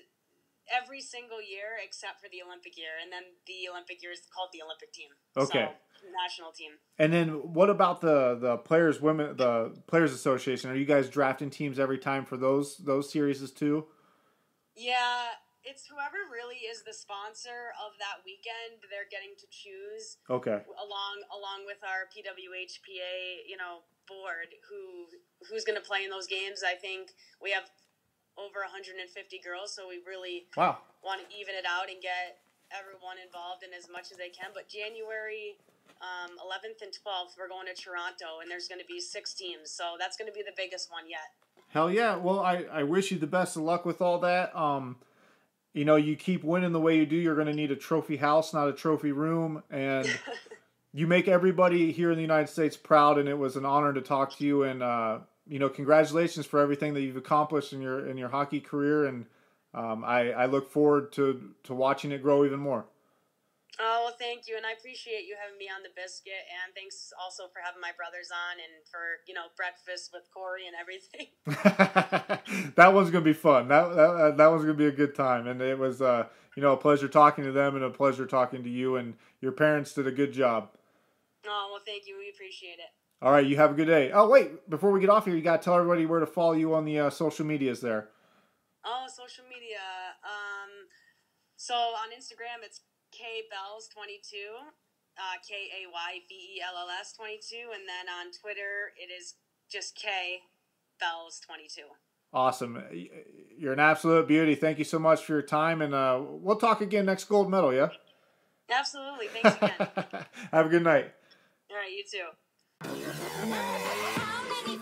every single year except for the Olympic year, and then the Olympic year is called the Olympic team. Okay. So, national team. And then what about the the players women the players association? Are you guys drafting teams every time for those those series too? Yeah, it's whoever really is the sponsor of that weekend. They're getting to choose Okay. along along with our PWHPA, you know, board who who's going to play in those games. I think we have over 150 girls, so we really Wow. want to even it out and get everyone involved in as much as they can. But January um, 11th and 12th, we're going to Toronto, and there's going to be six teams, so that's going to be the biggest one yet. Hell yeah. Well, I, I wish you the best of luck with all that. Um, you know, you keep winning the way you do, you're going to need a trophy house, not a trophy room. And you make everybody here in the United States proud. And it was an honor to talk to you. And, uh, you know, congratulations for everything that you've accomplished in your in your hockey career. And um, I, I look forward to, to watching it grow even more. Oh, well, thank you, and I appreciate you having me on the biscuit, and thanks also for having my brothers on and for you know breakfast with Corey and everything. that one's gonna be fun. That, that that one's gonna be a good time, and it was uh, you know a pleasure talking to them and a pleasure talking to you. And your parents did a good job. Oh, well, thank you. We appreciate it. All right, you have a good day. Oh wait, before we get off here, you gotta tell everybody where to follow you on the uh, social medias there. Oh, social media. Um, so on Instagram, it's K Bells twenty two, uh, K A Y V E L L S twenty two, and then on Twitter, it is just K Bells twenty two. Awesome, you're an absolute beauty. Thank you so much for your time, and uh, we'll talk again next gold medal. Yeah. Absolutely. Thanks again. have a good night. All right, you too. How many